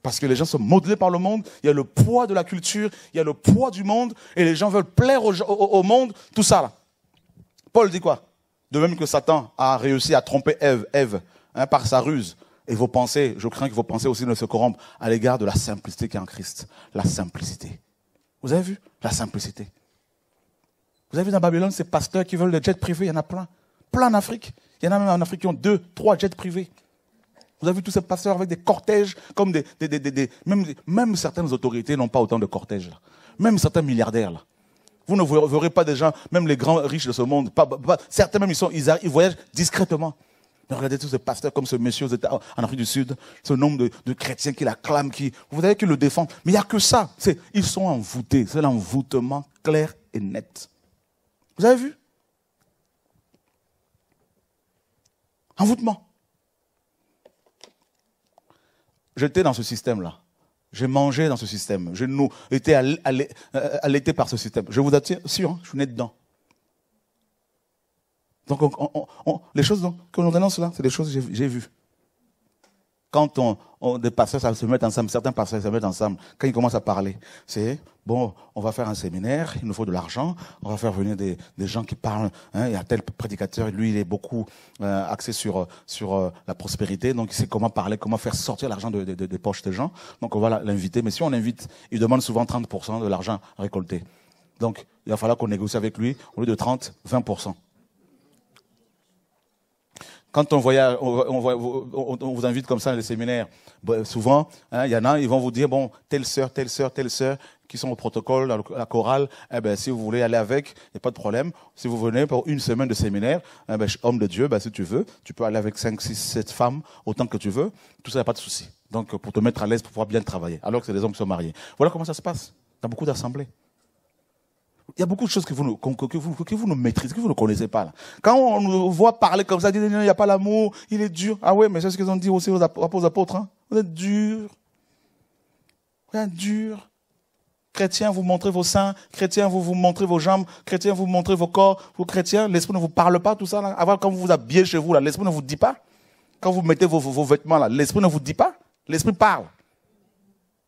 Parce que les gens sont modelés par le monde, il y a le poids de la culture, il y a le poids du monde, et les gens veulent plaire au, monde, tout ça là. Paul dit quoi? De même que Satan a réussi à tromper Ève, Ève hein, par sa ruse. Et vos pensées, je crains que vos pensées aussi ne se corrompent à l'égard de la simplicité qui est en Christ. La simplicité. Vous avez vu? La simplicité. Vous avez vu dans Babylone ces pasteurs qui veulent des jets privés, il y en a plein. Plein en Afrique. Il y en a même en Afrique qui ont deux, trois jets privés. Vous avez vu tous ces pasteurs avec des cortèges, comme des, même, certaines autorités n'ont pas autant de cortèges. Là. Même certains milliardaires. Là. Vous ne verrez pas des gens, même les grands riches de ce monde, certains même ils, sont, ils, voyagent discrètement. regardez tous ces pasteurs comme ce monsieur en Afrique du Sud, ce nombre de, chrétiens qui l'acclament, qui, vous voyez qu'ils le défendent. Mais il n'y a que ça. Ils sont envoûtés. C'est l'envoûtement clair et net. Vous avez vu? Envoûtement. J'étais dans ce système-là. J'ai mangé dans ce système. J'ai été euh, allaité par ce système. Je vous assure, hein, je suis né dedans. Donc, les choses que l'on dénonce là, c'est des choses que j'ai vues quand on, des pasteurs se mettent ensemble, certains pasteurs se mettent ensemble, quand ils commencent à parler, c'est bon, on va faire un séminaire, il nous faut de l'argent, on va faire venir des, gens qui parlent. Hein, il y a tel prédicateur, lui, il est beaucoup euh, axé sur sur euh, la prospérité, donc il sait comment parler, comment faire sortir l'argent des poches des gens. Donc on va l'inviter. Mais si on l'invite, il demande souvent 30% de l'argent récolté. Donc il va falloir qu'on négocie avec lui au lieu de 30, 20%. Quand on, voyage, on, vous invite comme ça dans les séminaires, bah, souvent, hein, il y en a, ils vont vous dire, bon, telle sœur, telle sœur, telle sœur, qui sont au protocole, dans la chorale, eh ben, si vous voulez aller avec, il n'y a pas de problème. Si vous venez pour une semaine de séminaire, eh ben, homme de Dieu, ben, si tu veux, tu peux aller avec 5, 6, 7 femmes, autant que tu veux. Tout ça, il a pas de souci. Donc, pour te mettre à l'aise, pour pouvoir bien travailler. Alors que c'est des hommes qui sont mariés. Voilà comment ça se passe dans beaucoup d'assemblées. Il y a beaucoup de choses que vous, ne maîtrisez, que vous ne connaissez pas. Là. Quand on nous voit parler comme ça, dire il n'y a pas l'amour, il est dur. Ah ouais, mais c'est ce qu'ils ont dit aussi aux apôtres. Hein. Vous êtes dur. Vous êtes dur. Chrétiens, vous montrez vos seins. Chrétiens, vous vous montrez vos jambes. Chrétiens, vous montrez vos corps. Vous chrétiens, l'esprit ne vous parle pas, tout ça. Là. Avant, quand vous vous habillez chez vous, là, l'esprit ne vous dit pas. Quand vous mettez vos, vos vêtements, là, l'esprit ne vous dit pas. L'esprit parle.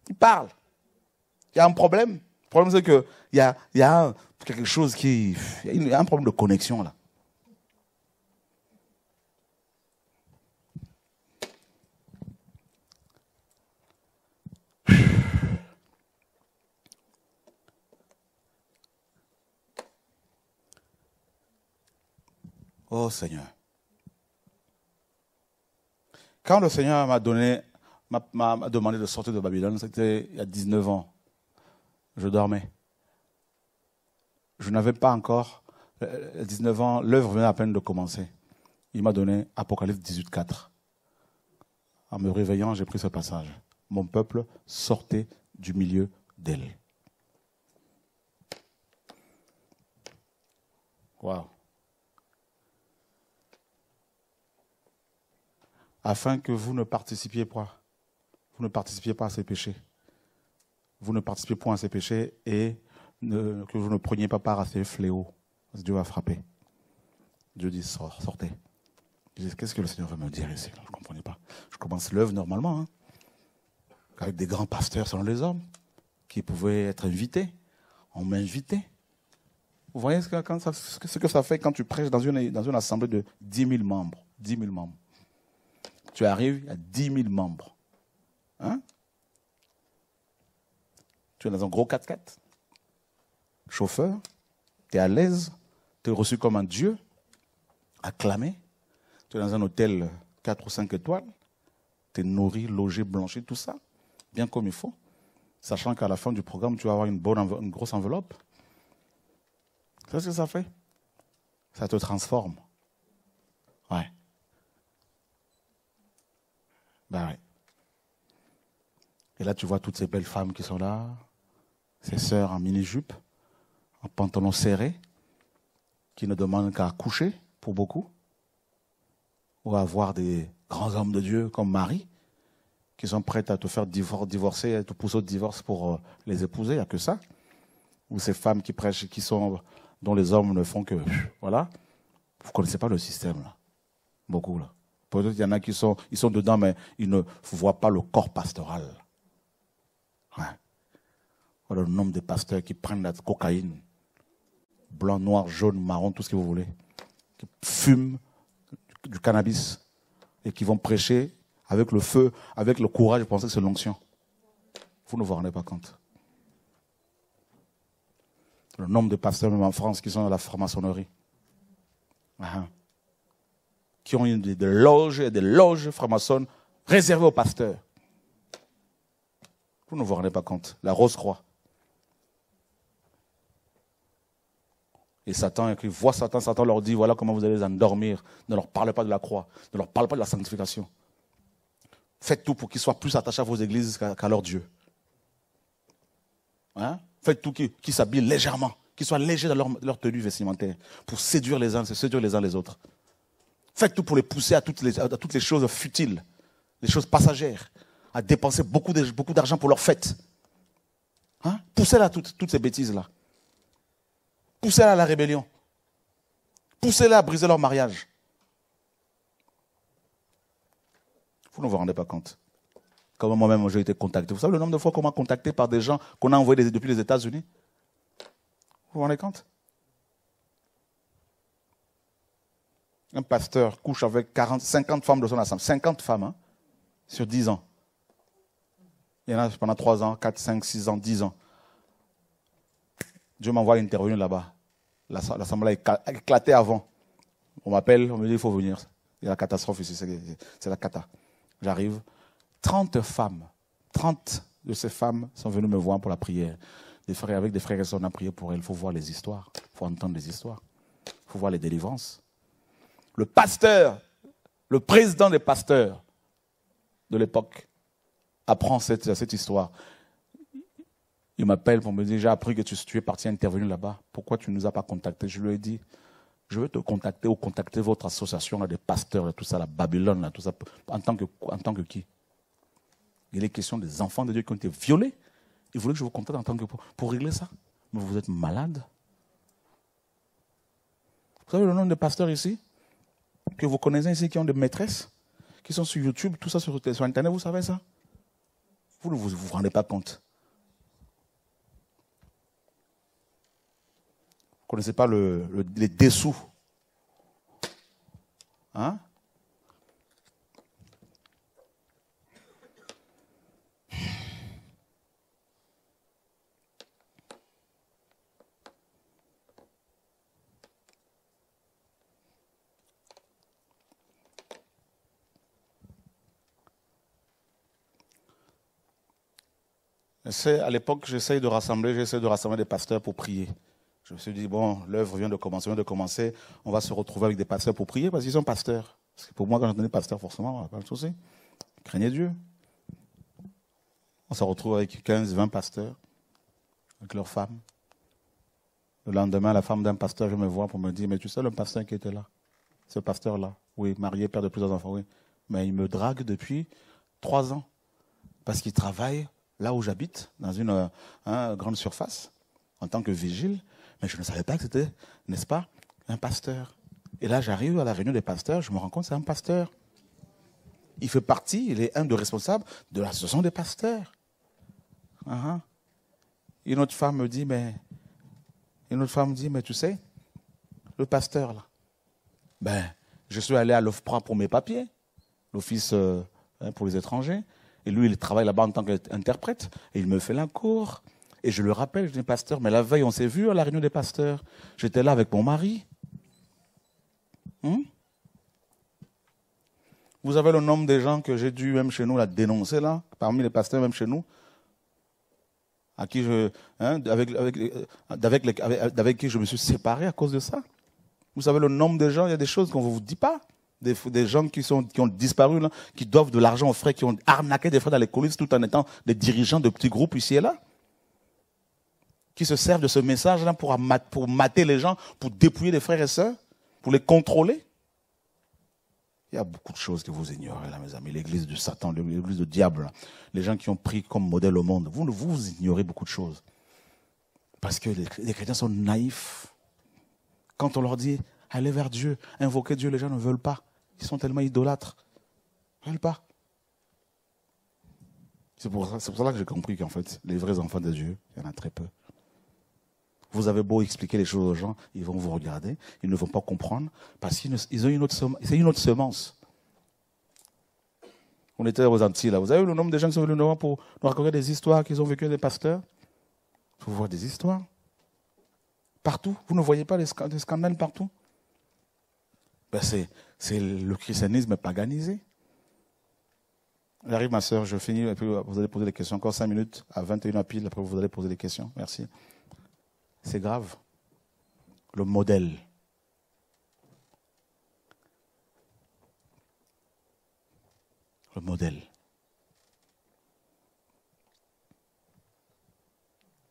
Il parle. Il y a un problème. Le problème, c'est qu'il y a, y a quelque chose qui. Il y a un problème de connexion là. Oh Seigneur. Quand le Seigneur m'a donné, m'a demandé de sortir de Babylone, c'était il y a 19 ans je dormais. Je n'avais pas encore 19 euh, ans, l'œuvre venait à peine de commencer. Il m'a donné Apocalypse 18, 4. En me réveillant, j'ai pris ce passage. Mon peuple sortait du milieu d'elle. Waouh. Afin que vous ne participiez pas, vous ne participiez pas à ces péchés vous ne participez point à ces péchés et que vous ne preniez pas part à ces fléaux. Dieu va frapper. Dieu dit sortez. qu'est-ce que le Seigneur veut me dire ici? Je ne comprenais pas. Je commence l'œuvre normalement, hein, avec des grands pasteurs selon les hommes, qui pouvaient être invités. On m'invitait. Vous voyez ce que, ça, ce que ça fait quand tu prêches dans une, dans une assemblée de 10 000 membres? 10 000 membres. Tu arrives, a 10 000 membres. Hein? Tu es dans un gros 4x4. Chauffeur, tu es à l'aise, tu es reçu comme un dieu, acclamé. Tu es dans un hôtel 4 ou 5 étoiles, tu es nourri, logé, blanchi, tout ça, bien comme il faut. Sachant qu'à la fin du programme, tu vas avoir une, bonne, une grosse enveloppe. C'est ce que ça fait? Ça te transforme. Ouais. Ben ouais. Et là, tu vois toutes ces belles femmes qui sont là, ces sœurs en mini-jupe, en pantalon serré, qui ne demandent qu'à coucher, pour beaucoup, ou à avoir des grands hommes de Dieu comme Marie, qui sont prêtes à te faire divorcer, à te pousser au divorce pour euh, les épouser, il n'y a que ça. Ou ces femmes qui prêchent, qui sont, dont les hommes ne font que, voilà. Vous ne connaissez pas le système, là. Beaucoup, là. Peut-être qu'il y en a qui sont, ils sont dedans, mais ils ne voient pas le corps pastoral. Voilà le nombre de pasteurs qui prennent la cocaïne, blanc, noir, jaune, marron, tout ce que vous voulez, qui fument du cannabis et qui vont prêcher avec le feu, avec le courage, je pensez que c'est l'onction. Vous ne vous rendez pas compte. Le nombre de pasteurs, même en France, qui sont dans la franc-maçonnerie. Ah, ah. Qui ont des, des loges et des loges franc-maçonnes réservées aux pasteurs. Vous ne vous rendez pas compte. La Rose-Croix. Et Satan, il voit Satan, Satan leur dit, voilà comment vous allez les endormir. Ne leur parlez pas de la croix. Ne leur parlez pas de la sanctification. Faites tout pour qu'ils soient plus attachés à vos églises qu'à leur Dieu. Hein? Faites tout qu'ils s'habillent légèrement, qu'ils soient légers dans leur, tenue vestimentaire, pour séduire les uns, séduire les uns les autres. Faites tout pour les pousser à toutes les, choses futiles, les choses passagères, à dépenser beaucoup d'argent pour leurs fêtes. Hein? Poussez-la toutes, toutes ces bêtises-là. Poussez-la à la rébellion. Poussez-la à briser leur mariage. Vous ne vous rendez pas compte. Comme moi-même, j'ai été contacté. Vous savez le nombre de fois qu'on m'a contacté par des gens qu'on a envoyés depuis les États-Unis? Vous vous rendez compte? Un pasteur couche avec 40, 50 femmes de son assemblée. 50 femmes, hein, sur 10 ans. Il y en a pendant 3 ans, 4, 5, 6 ans, 10 ans. Dieu m'envoie intervenir là-bas. L'assemblée a éclaté avant. On m'appelle, on me dit il faut venir. Il y a la catastrophe ici, c'est la cata. J'arrive. 30 femmes, 30 de ces femmes sont venues me voir pour la prière. Des frères, avec des frères et sœurs, on a prié pour elles. Il faut voir les histoires. Il faut entendre les histoires. Il faut voir les délivrances. Le pasteur, le président des pasteurs de l'époque, apprend cette, cette histoire. Il m'appelle pour me dire, j'ai appris que tu, es parti intervenir là-bas. Pourquoi tu ne nous as pas contactés? Je lui ai dit, je vais te contacter ou contacter votre association là, des pasteurs, tout ça, la Babylone, là, tout ça, en tant que, en tant que qui? Il est question des enfants de Dieu qui ont été violés. Il voulait que je vous contacte en tant que pour, pour régler ça. Mais vous êtes malade. Vous savez le nom des pasteurs ici Que vous connaissez ici, qui ont des maîtresses Qui sont sur YouTube, tout ça sur, Internet, vous savez ça? Vous ne vous rendez pas compte. Ne connaissez pas les dessous. Hein à l'époque, j'essaye de rassembler, j'essaie de rassembler des pasteurs pour prier. Je me suis dit, bon, l'œuvre vient de commencer, vient de commencer, on va se retrouver avec des pasteurs pour prier parce qu'ils sont pasteurs. Parce que pour moi, quand j'entendais pasteur, forcément, pas le souci. Craignez Dieu. On se retrouve avec 15, 20 pasteurs, avec leurs femmes. Le lendemain, la femme d'un pasteur, je me vois pour me dire, mais tu sais, le pasteur qui était là, ce pasteur-là, oui, marié, père de plusieurs enfants, oui, mais il me drague depuis trois ans, parce qu'il travaille là où j'habite, dans une euh, hein, grande surface, en tant que vigile, mais je ne savais pas que c'était, n'est-ce pas, un pasteur. Et là, j'arrive à la réunion des pasteurs, je me rends compte que c'est un pasteur. Il fait partie, il est un des responsables de l'association des pasteurs. Uh-huh. Une autre femme me dit, mais, femme me dit, mais tu sais, le pasteur là, ben, je suis allé à l'OFPRA pour mes papiers, l'office euh, hein, pour les étrangers, et lui, il travaille là-bas en tant qu'interprète, et il me fait la cour. Et je le rappelle, je dis, pasteur, mais la veille, on s'est vu à la réunion des pasteurs. J'étais là avec mon mari. Hmm? Vous avez le nombre des gens que j'ai dû, même chez nous, la dénoncer, là, parmi les pasteurs, même chez nous. qui je, hein, avec, avec, avec, avec- qui je me suis séparé à cause de ça. Vous savez le nombre de gens, il y a des choses qu'on ne vous dit pas. Des, gens qui, sont, qui ont disparu, qui doivent de l'argent aux frères, qui ont arnaqué des frères dans les coulisses tout en étant des dirigeants de petits groupes ici et là. Qui se servent de ce message-là pour, mater les gens, pour dépouiller les frères et sœurs, pour les contrôler. Il y a beaucoup de choses que vous ignorez là, mes amis. L'église du Satan, l'église du diable, les gens qui ont pris comme modèle au monde. Vous, vous, ignorez beaucoup de choses. Parce que les, chrétiens sont naïfs. Quand on leur dit, allez vers Dieu, invoquez Dieu, les gens ne veulent pas. Ils sont tellement idolâtres. Ils ne veulent pas. C'est pour, pour ça que j'ai compris qu'en fait, les vrais enfants de Dieu, il y en a très peu. Vous avez beau expliquer les choses aux gens, ils vont vous regarder, ils ne vont pas comprendre, parce qu'ils ont une autre semence. C'est une autre semence. On était aux Antilles, là. Vous avez vu le nombre de gens qui sont venus nous voir pour nous raconter des histoires qu'ils ont vécues des pasteurs? Faut voir des histoires. Partout. Vous ne voyez pas des scandales partout? Ben c'est, le christianisme paganisé. J'arrive, ma soeur, je finis, et puis vous allez poser des questions. Encore 5 minutes, à 21 pile, après vous allez poser des questions. Merci. C'est grave. Le modèle. Le modèle.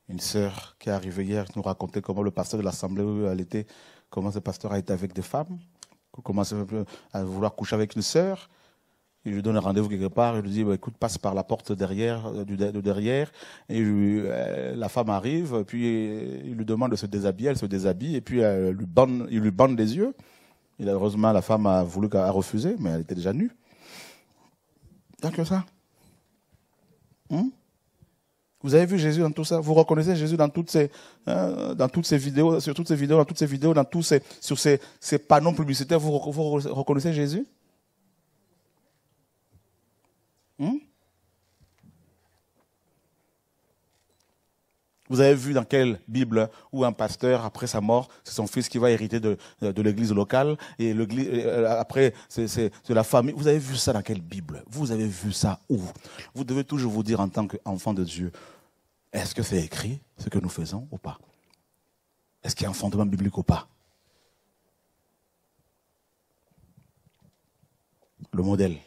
Une sœur qui est arrivée hier nous racontait comment le pasteur de l'assemblée où elle était, comment ce pasteur a été avec des femmes, commence à vouloir coucher avec une sœur. Il lui donne un rendez-vous quelque part, il lui dit bah, écoute, passe par la porte derrière, euh, du, de derrière. Et euh, la femme arrive, puis euh, il lui demande de se déshabiller, elle se déshabille, et puis lui bande, il lui bande les yeux. Et heureusement, la femme a voulu a refusé, mais elle était déjà nue. Tant que ça. Hum? Vous avez vu Jésus dans tout ça? Vous reconnaissez Jésus dans toutes ces, hein, dans toutes ces vidéos, sur toutes ces vidéos, dans toutes ces vidéos, dans tous ces, sur ces, ces panneaux publicitaires, vous, vous reconnaissez Jésus? Hmm? Vous avez vu dans quelle Bible où un pasteur, après sa mort, c'est son fils qui va hériter de, de l'église locale, et l'église, après, c'est la famille. Vous avez vu ça dans quelle Bible? Vous avez vu ça où? Vous devez toujours vous dire en tant qu'enfant de Dieu, est-ce que c'est écrit ce que nous faisons ou pas? Est-ce qu'il y a un fondement biblique ou pas? Le modèle.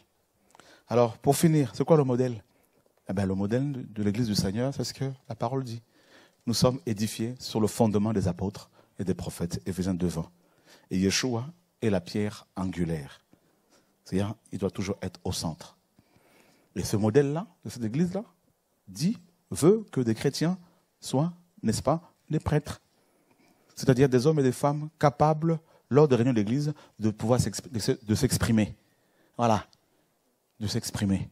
Alors, pour finir, c'est quoi le modèle? Eh bien, Le modèle de l'Église du Seigneur, c'est ce que la parole dit. Nous sommes édifiés sur le fondement des apôtres et des prophètes, Éphésiens 2, 20. Et Yeshua est la pierre angulaire. C'est-à-dire, il doit toujours être au centre. Et ce modèle-là, de cette Église-là, dit, veut que des chrétiens soient, n'est-ce pas, des prêtres. C'est-à-dire des hommes et des femmes capables, lors des réunions d'Église, de pouvoir s'exprimer. Voilà, de s'exprimer.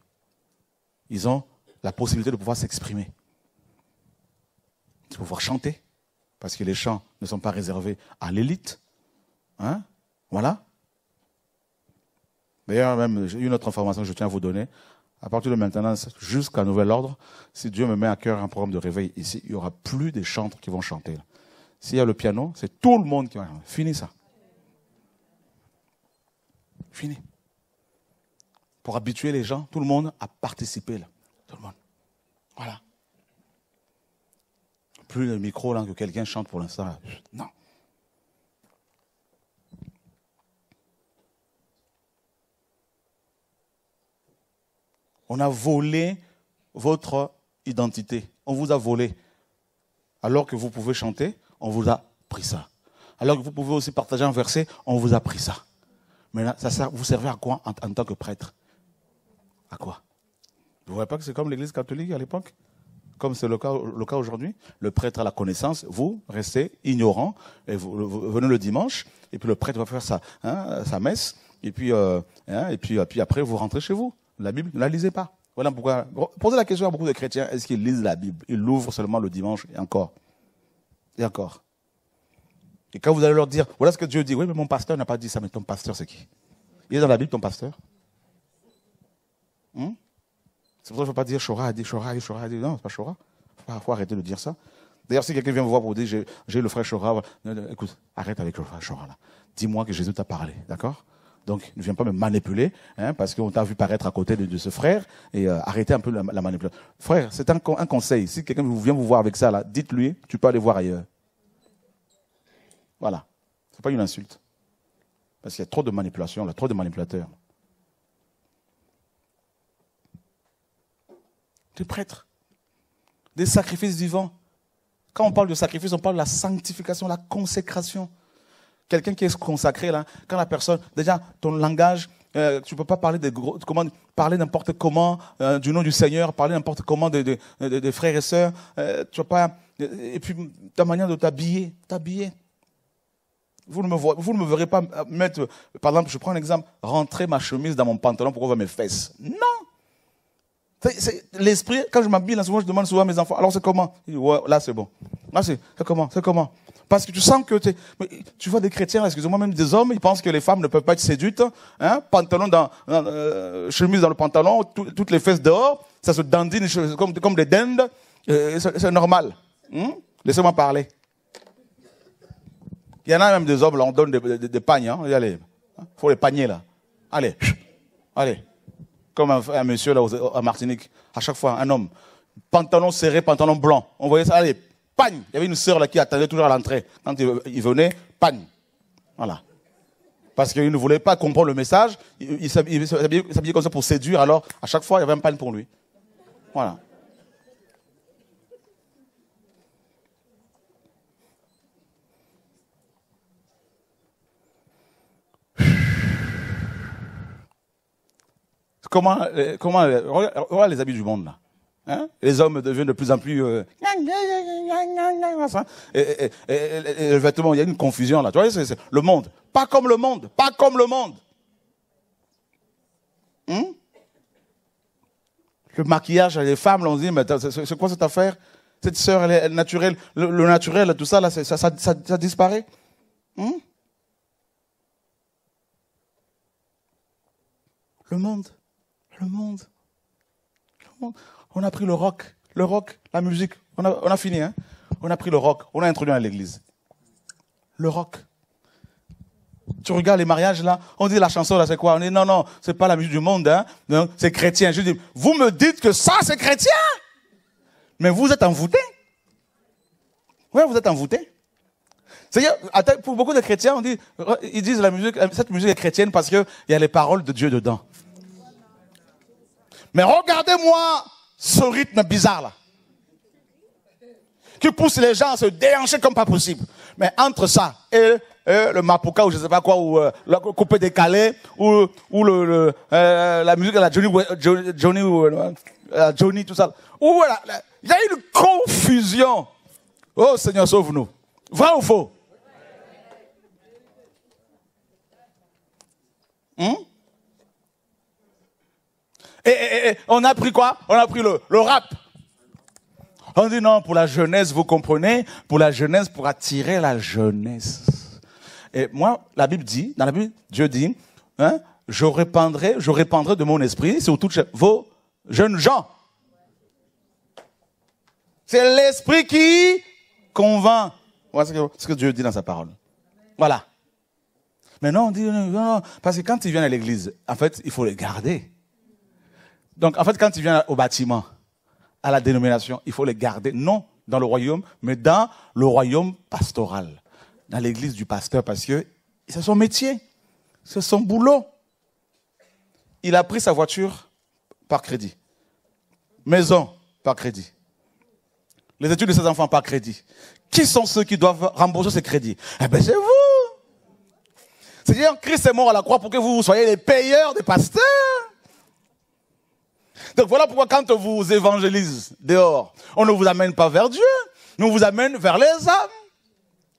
Ils ont la possibilité de pouvoir s'exprimer, de pouvoir chanter, parce que les chants ne sont pas réservés à l'élite. Hein voilà. D'ailleurs, même, une autre information que je tiens à vous donner. À partir de maintenant, jusqu'à nouvel ordre, si Dieu me met à cœur un programme de réveil ici, il n'y aura plus des chantres qui vont chanter. S'il y a le piano, c'est tout le monde qui va chanter. Fini ça. Fini pour habituer les gens, tout le monde, à participer. Là. Tout le monde. Voilà. Plus le micro là, que quelqu'un chante pour l'instant. Non. On a volé votre identité. On vous a volé. Alors que vous pouvez chanter, on vous a pris ça. Alors que vous pouvez aussi partager un verset, on vous a pris ça. Mais là, ça vous servez à quoi en tant que prêtre? À quoi? Vous ne voyez pas que c'est comme l'Église catholique à l'époque? Comme c'est le cas, le cas aujourd'hui Le prêtre a la connaissance, vous restez ignorant, et vous, venez le dimanche, et puis le prêtre va faire sa, hein, sa messe, et puis, euh, hein, et, puis, puis après vous rentrez chez vous. La Bible, ne la lisez pas. Voilà pourquoi. Posez la question à beaucoup de chrétiens est-ce qu'ils lisent la Bible? Ils l'ouvrent seulement le dimanche, et encore. Et encore. Et quand vous allez leur dire voilà ce que Dieu dit, oui, mais mon pasteur n'a pas dit ça, mais ton pasteur, c'est qui? Il est dans la Bible, ton pasteur? Hmm? C'est pour ça qu'il ne faut pas dire Chora a dit, Chora a dit, Chora a dit. Non, c'est pas Chora. Il faut, arrêter de dire ça. D'ailleurs, si quelqu'un vient me voir pour dire j'ai le frère Chora, écoute, arrête avec le frère Chora là. Dis-moi que Jésus t'a parlé, d'accord? Donc, ne viens pas me manipuler, hein, parce qu'on t'a vu paraître à côté de, ce frère, et euh, arrêtez un peu la, la manipulation. Frère, c'est un, con- un conseil. Si quelqu'un vient vous voir avec ça, là, dites-lui, tu peux aller voir ailleurs. Voilà. C'est pas une insulte. Parce qu'il y a trop de manipulation, là, trop de manipulateurs. Des prêtres, des sacrifices vivants. Quand on parle de sacrifice, on parle de la sanctification, la consécration. Quelqu'un qui est consacré, là, quand la personne, déjà, ton langage, euh, tu ne peux pas parler de gros, comment, parler n'importe comment euh, du nom du Seigneur, parler n'importe comment des de, de- de frères et sœurs. euh, tu pas, et puis ta manière de t'habiller, t'habiller. Vous ne, me vous ne me verrez pas euh, mettre, euh, par exemple, je prends un exemple, rentrer ma chemise dans mon pantalon pour qu'on voit mes fesses. Non L'esprit, quand je m'habille, souvent, je demande souvent à mes enfants, alors c'est comment? Là, c'est bon. Là, c'est comment? C'est comment? Parce que tu sens que mais tu vois des chrétiens, excusez-moi, même des hommes, ils pensent que les femmes ne peuvent pas être séduites. Hein? Pantalon dans, dans, euh, chemise dans le pantalon, tout- toutes les fesses dehors, ça se dandine comme, comme des dindes. Euh, c'est normal. Hein Laissez-moi parler. Il y en a même des hommes, là, on donne des, des, pagnes. Hein. Il faut les pagner, là. Allez, allez. Comme un, monsieur là à Martinique, à chaque fois, un homme. Pantalon serré, pantalon blanc. On voyait ça, allez, pagne. Il y avait une sœur là qui attendait toujours à l'entrée. Quand il, venait, pagne. Voilà. Parce qu'il ne voulait pas comprendre le message. Il, il s'habillait comme ça pour séduire. Alors, à chaque fois, il y avait un pagne pour lui. Voilà. Comment, euh, comment, euh, regarde, les habits du monde là. Hein? Les hommes deviennent de plus en plus. euh, et, et- le vêtement, il y a une confusion là. Tu vois, c'est le monde. Pas comme le monde. Pas comme le monde. Hein? Le maquillage, les femmes, là, on se dit, mais c'est quoi cette affaire? Cette sœur, elle est naturelle. Le, naturel, tout ça, là, ça disparaît. Hein? Le monde. Le monde. On a pris le rock. Le rock, la musique. On a, on a fini, hein On a pris le rock. On a introduit à l'église. Le rock. Tu regardes les mariages là, on dit la chanson là c'est quoi? On dit non, non, c'est pas la musique du monde, hein. C'est chrétien. Je dis, vous me dites que ça c'est chrétien? Mais vous êtes envoûtés. Ouais, vous êtes envoûtés. C'est-à-dire, pour beaucoup de chrétiens, on dit, ils disent la musique, cette musique est chrétienne parce qu'il y a les paroles de Dieu dedans. Mais regardez-moi ce rythme bizarre là. Qui pousse les gens à se déhancher comme pas possible. Mais entre ça et, et le mapuka ou je sais pas quoi, ou euh, le coupé décalé, ou, ou le, euh, la musique de la Johnny, Johnny, Johnny, euh, tout ça. Il y a une confusion. Oh Seigneur, sauve-nous. Vrai ou faux? Hum? Et, et- et on a pris quoi? On a pris le, rap. On dit non, pour la jeunesse, vous comprenez? Pour la jeunesse, pour attirer la jeunesse. Et moi, la Bible dit, dans la Bible, Dieu dit, hein, je répandrai, je répandrai de mon esprit sur toutes vos jeunes gens. C'est l'esprit qui convainc. Voilà ce que, ce que Dieu dit dans sa parole. Voilà. Mais non, on dit, non, non, parce que quand ils viennent à l'église, en fait, il faut les garder. Donc, en fait, quand ils viennent au bâtiment, à la dénomination, il faut les garder, non dans le royaume, mais dans le royaume pastoral, dans l'église du pasteur, parce que c'est son métier, c'est son boulot. Il a pris sa voiture par crédit, maison par crédit, les études de ses enfants par crédit. Qui sont ceux qui doivent rembourser ces crédits? Eh bien, c'est vous. C'est-à-dire, Christ est mort à la croix pour que vous soyez les payeurs des pasteurs. Donc voilà pourquoi quand on vous évangélise dehors, on ne vous amène pas vers Dieu, on vous amène vers les âmes.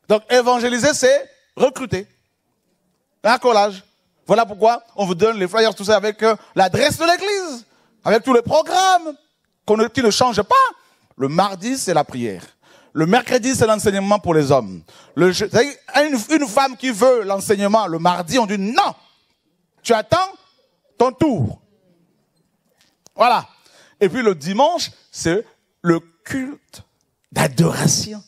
Donc évangéliser, c'est recruter. Un collage. Voilà pourquoi on vous donne les flyers, tout ça avec euh, l'adresse de l'église, avec tous les programmes qu'on ne- qui ne changent pas. Le mardi, c'est la prière. Le mercredi, c'est l'enseignement pour les hommes. Le, une, une femme qui veut l'enseignement le mardi, on dit non. Tu attends ton tour. Voilà. Et puis le dimanche, c'est le culte d'adoration.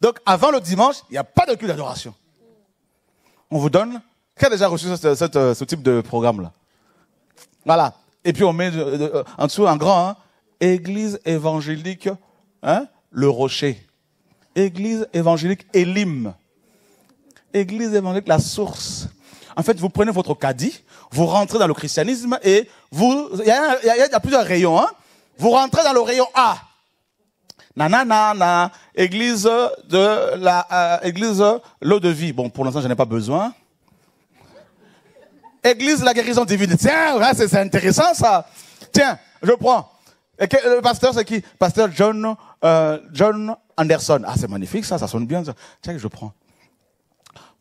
Donc avant le dimanche, il n'y a pas de culte d'adoration. On vous donne Qui a déjà reçu ce, type de programme-là? Voilà. Et puis on met de- de- en dessous un grand, hein, Église évangélique, hein, le rocher. Église évangélique Elim. Église évangélique la source. En fait, vous prenez votre caddie, vous rentrez dans le christianisme et vous, il y, y y a plusieurs rayons, hein. Vous rentrez dans le rayon A. Nanana, église de la, euh, église l'eau de vie. Bon, pour l'instant, je n'ai pas besoin. Église la guérison divine. Tiens, ouais, c'est intéressant ça. Tiens, je prends. Et que- le pasteur, c'est qui? Pasteur John, euh, John Anderson. Ah, c'est magnifique ça, ça sonne bien. Tiens, je prends.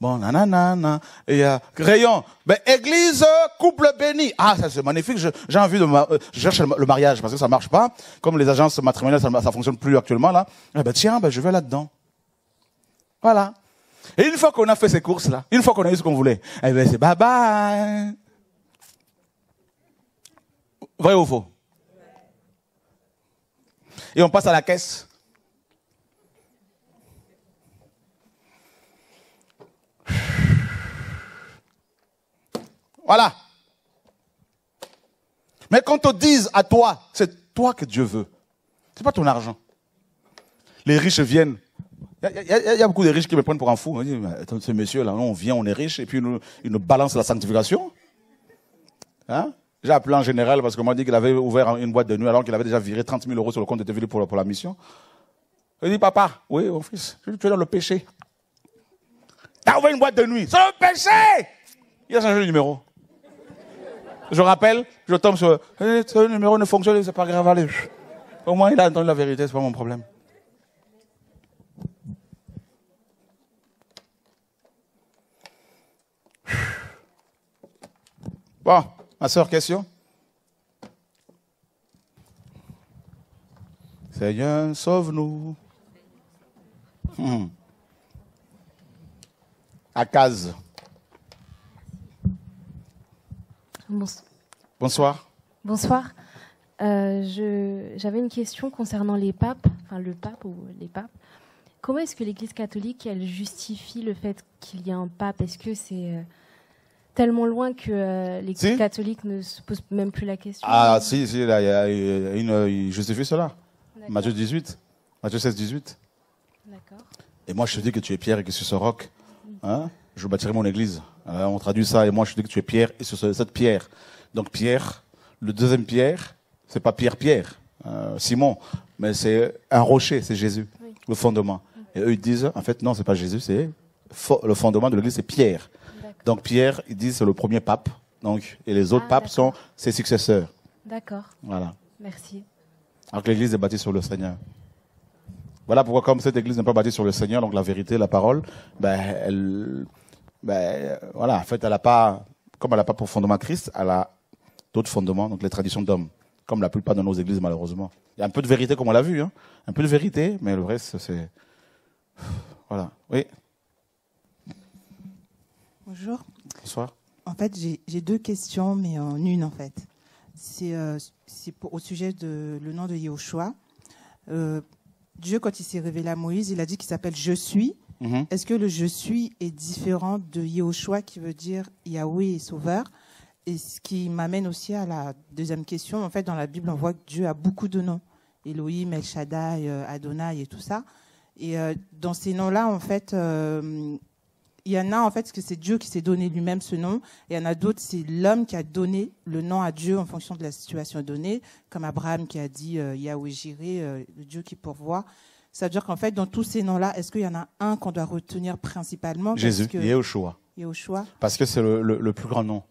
Bon, nanana, et il y a rayon. Ben, église, couple béni. Ah, ça c'est magnifique. J'ai envie de, ma- euh, je cherche le mariage parce que ça marche pas. Comme les agences matrimoniales, ça, ça fonctionne plus actuellement là. Eh ben, tiens, ben, je vais là-dedans. Voilà. Et une fois qu'on a fait ces courses-là, une fois qu'on a eu ce qu'on voulait, eh ben, c'est bye bye. Vrai ou faux? Et on passe à la caisse. Voilà. Mais qu'on te dise à toi, c'est toi que Dieu veut. C'est pas ton argent. Les riches viennent. Il y, a- beaucoup de riches qui me prennent pour un fou. On dit, ce monsieur-là, on vient, on est riche, et puis il nous, il nous balance la sanctification. Hein? J'ai appelé en général parce qu'on m'a dit qu'il avait ouvert une boîte de nuit alors qu'il avait déjà viré 30 000 euros sur le compte de TV pour, pour la mission. Il dit, papa, oui, mon fils, tu es dans le péché. T'as ouvert une boîte de nuit. C'est le péché! Il a changé le numéro. Je rappelle, je tombe sur, Eh, ce numéro ne fonctionne, c'est pas grave. Au moins, il a entendu la vérité, c'est pas mon problème. Bon, ma soeur, question Seigneur, sauve-nous. Hmm. Akaz. Bonsoir. Bonsoir. Bonsoir. Euh, J'avais une question concernant les papes, enfin le pape ou les papes. Comment est-ce que l'Église catholique, elle justifie le fait qu'il y ait un pape? Est-ce que c'est euh, tellement loin que euh, l'Église Si. catholique ne se pose même plus la question? Ah, si, si, là, il y a une, il justifie cela. Matthieu 18. Matthieu 16, 18. D'accord. Et moi, je te dis que tu es Pierre et que sur ce roc, hein, je bâtirai mon église. Alors, on traduit ça, et moi, je dis que tu es Pierre et sur ce- cette pierre. Donc, Pierre, le deuxième Pierre, c'est pas Pierre-Pierre, euh, Simon, mais c'est un rocher, c'est Jésus, Oui. le fondement. Et eux, ils disent, en fait, non, c'est pas Jésus, c'est le fondement de l'église, c'est Pierre. Donc, Pierre, ils disent, c'est le premier pape. Donc, et les autres Ah, papes sont ses successeurs. D'accord. Voilà. Merci. Alors que l'église est bâtie sur le Seigneur. Voilà pourquoi, comme cette église n'est pas bâtie sur le Seigneur, donc la vérité, la parole, ben, elle, ben, voilà, en fait, elle a pas, comme elle n'a pas pour fondement Christ, elle a d'autres fondements, donc les traditions d'hommes, comme la plupart de nos églises, malheureusement. Il y a un peu de vérité, comme on l'a vu, hein. Un peu de vérité, mais le reste, c'est, voilà. Oui. Bonjour. Bonsoir. En fait, j'ai deux questions, mais en une, en fait. C'est euh, au sujet de le nom de Yahushua. Euh, Dieu, quand il s'est révélé à Moïse, il a dit qu'il s'appelle Je suis. Mhm. Est-ce que le Je suis est différent de Yahushua qui veut dire Yahweh est sauveur? Et ce qui m'amène aussi à la deuxième question. En fait, dans la Bible, on voit que Dieu a beaucoup de noms. Elohim, El Shaddai, euh, Adonai et tout ça. Et euh, dans ces noms-là, en fait, euh, il y en a en fait que c'est Dieu qui s'est donné lui-même ce nom, et il y en a d'autres c'est l'homme qui a donné le nom à Dieu en fonction de la situation donnée, comme Abraham qui a dit Yahweh Jireh, le Dieu qui pourvoit. Ça veut dire qu'en fait dans tous ces noms-là, est-ce qu'il y en a un qu'on doit retenir principalement parce Jésus, que Yehoshua. Yahushua Parce que c'est le, le- le plus grand nom.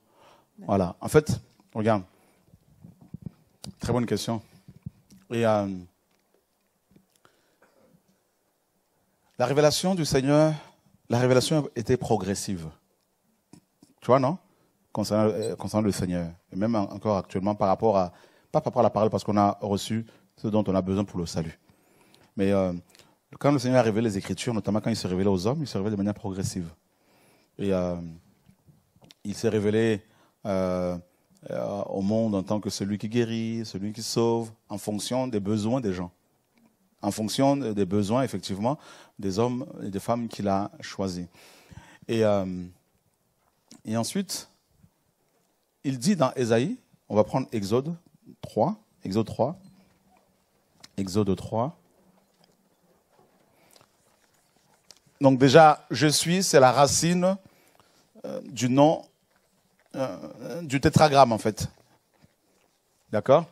Voilà. En fait, regarde. Très bonne question. Et euh, la révélation du Seigneur, la révélation était progressive. Tu vois, non? Concernant, euh, concernant le Seigneur. Et même en- encore actuellement par rapport à, pas par rapport à la parole, parce qu'on a reçu ce dont on a besoin pour le salut. Mais euh, quand le Seigneur a révélé les Écritures, notamment quand il s'est révélé aux hommes, il s'est révélé de manière progressive. Et euh, il s'est révélé euh, au monde en tant que celui qui guérit, celui qui sauve, en fonction des besoins des gens. En fonction des besoins, effectivement, des hommes et des femmes qu'il a choisis. Et, Et ensuite, il dit dans Ésaïe, on va prendre Exode 3, Exode 3, Exode 3. Donc déjà, je suis, c'est la racine euh, du nom euh, du tétragramme en fait. D'accord?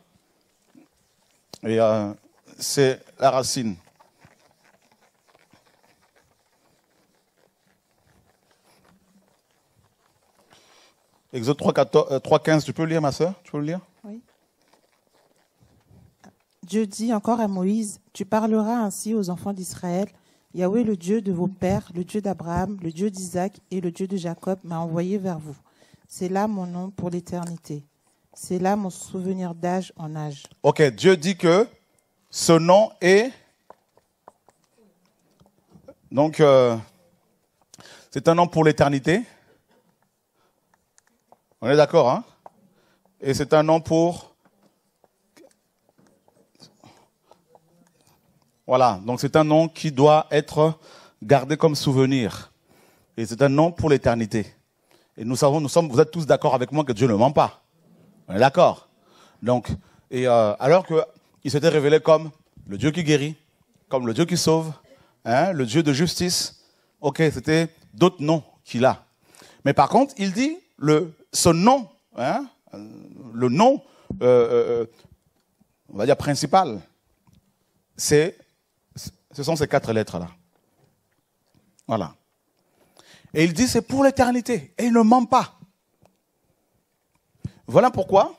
Et euh, c'est la racine. Exode 3, 14, 3, 15, tu peux le lire ma soeur Tu peux le lire? Dieu dit encore à Moïse, tu parleras ainsi aux enfants d'Israël. Yahweh, le Dieu de vos pères, le Dieu d'Abraham, le Dieu d'Isaac et le Dieu de Jacob, m'a envoyé vers vous. C'est là mon nom pour l'éternité. C'est là mon souvenir d'âge en âge. Ok, Dieu dit que ce nom est... Donc, euh, c'est un nom pour l'éternité. On est d'accord, hein? Et c'est un nom pour... Voilà, donc c'est un nom qui doit être gardé comme souvenir. Et c'est un nom pour l'éternité. Et nous savons, nous sommes, vous êtes tous d'accord avec moi que Dieu ne ment pas. On est d'accord Donc, et euh, alors qu'il s'était révélé comme le Dieu qui guérit, comme le Dieu qui sauve, hein, le Dieu de justice. Ok, c'était d'autres noms qu'il a. Mais par contre, il dit le, ce nom, hein, le nom, euh, euh, on va dire principal, c'est, ce sont ces quatre lettres-là. Voilà. Et il dit c'est pour l'éternité. Et il ne ment pas. Voilà pourquoi,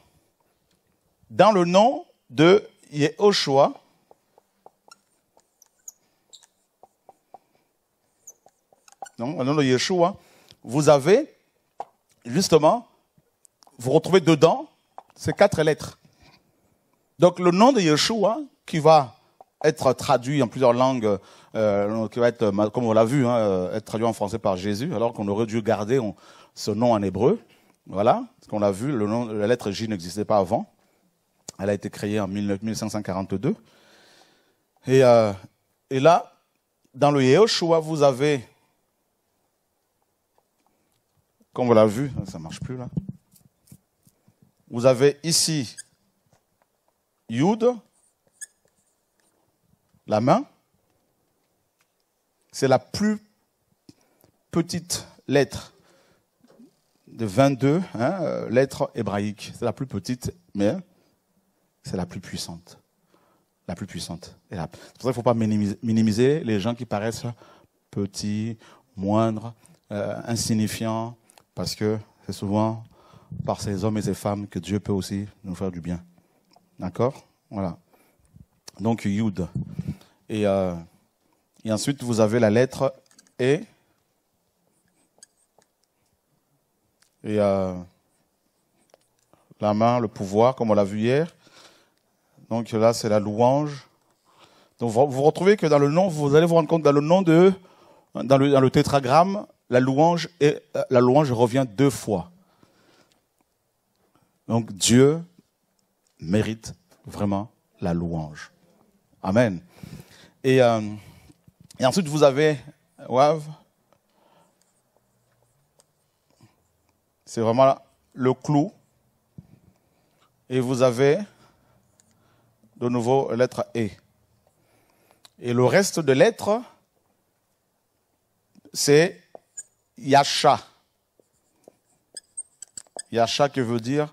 dans le nom de non, le nom de Yeshua, vous avez justement, vous retrouvez dedans ces quatre lettres. Donc le nom de Yeshua, qui va être traduit en plusieurs langues, euh, qui va être, comme on l'a vu, hein, euh, être traduit en français par Jésus, alors qu'on aurait dû garder ce nom en hébreu. Voilà, ce qu'on l'a vu, le nom, la lettre J n'existait pas avant. Elle a été créée en 1542. Et, euh, et là, dans le Yehoshua, vous avez, comme on l'a vu, ça marche plus là. Vous avez ici Yud, la main, c'est la plus petite lettre de 22 hein, euh, lettres hébraïques. C'est la plus petite, mais c'est la plus puissante. La plus puissante. C'est pour ça qu'il ne faut pas minimiser les gens qui paraissent petits, moindres, euh, insignifiants, parce que c'est souvent par ces hommes et ces femmes que Dieu peut aussi nous faire du bien. D'accord? Voilà. Donc, Yud. Et, euh, et ensuite, vous avez la lettre E. Et euh, la main, le pouvoir, comme on l'a vu hier. Donc là, c'est la louange. Donc vous, retrouvez que dans le nom, vous allez vous rendre compte, dans le nom de, dans le, dans le tétragramme, la louange, est, la louange revient deux fois. Donc Dieu mérite vraiment la louange. Amen. Et, euh, et ensuite, vous avez Wav. C'est vraiment le clou. Et vous avez de nouveau lettre E. Et le reste de lettres, c'est Yasha. Yasha qui veut dire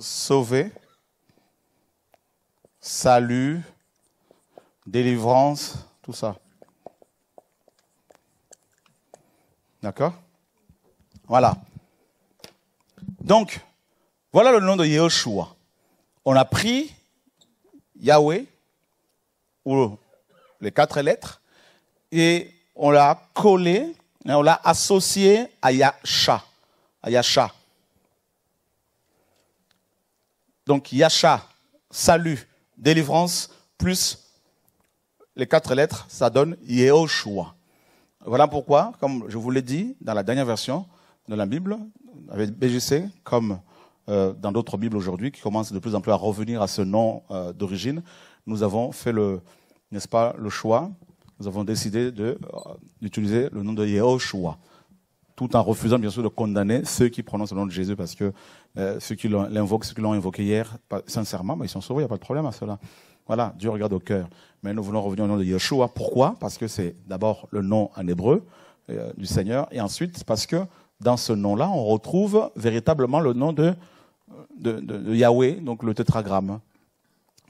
sauver, salut, délivrance, tout ça. D'accord? Voilà. Donc, voilà le nom de Yehoshua. On a pris Yahweh, ou les quatre lettres, et on l'a collé, on l'a associé à Yasha. À Yasha. Donc Yasha, salut, délivrance, plus les quatre lettres, ça donne Yehoshua. Voilà pourquoi, comme je vous l'ai dit dans la dernière version de la Bible, avec BGC, comme euh, dans d'autres Bibles aujourd'hui, qui commencent de plus en plus à revenir à ce nom euh, d'origine, nous avons fait le, n'est-ce pas, le choix, nous avons décidé euh, d'utiliser le nom de Yehoshua. Tout en refusant bien sûr de condamner ceux qui prononcent le nom de Jésus, parce que euh, ceux qui l'invoquent, ceux qui l'ont invoqué hier, sincèrement, ils sont sauvés, il n'y a pas de problème à cela. Voilà, Dieu regarde au cœur. Mais nous voulons revenir au nom de Yeshua. Pourquoi? Parce que c'est d'abord le nom en hébreu euh, du Seigneur, et ensuite parce que dans ce nom-là, on retrouve véritablement le nom de, de, Yahweh, donc le tétragramme,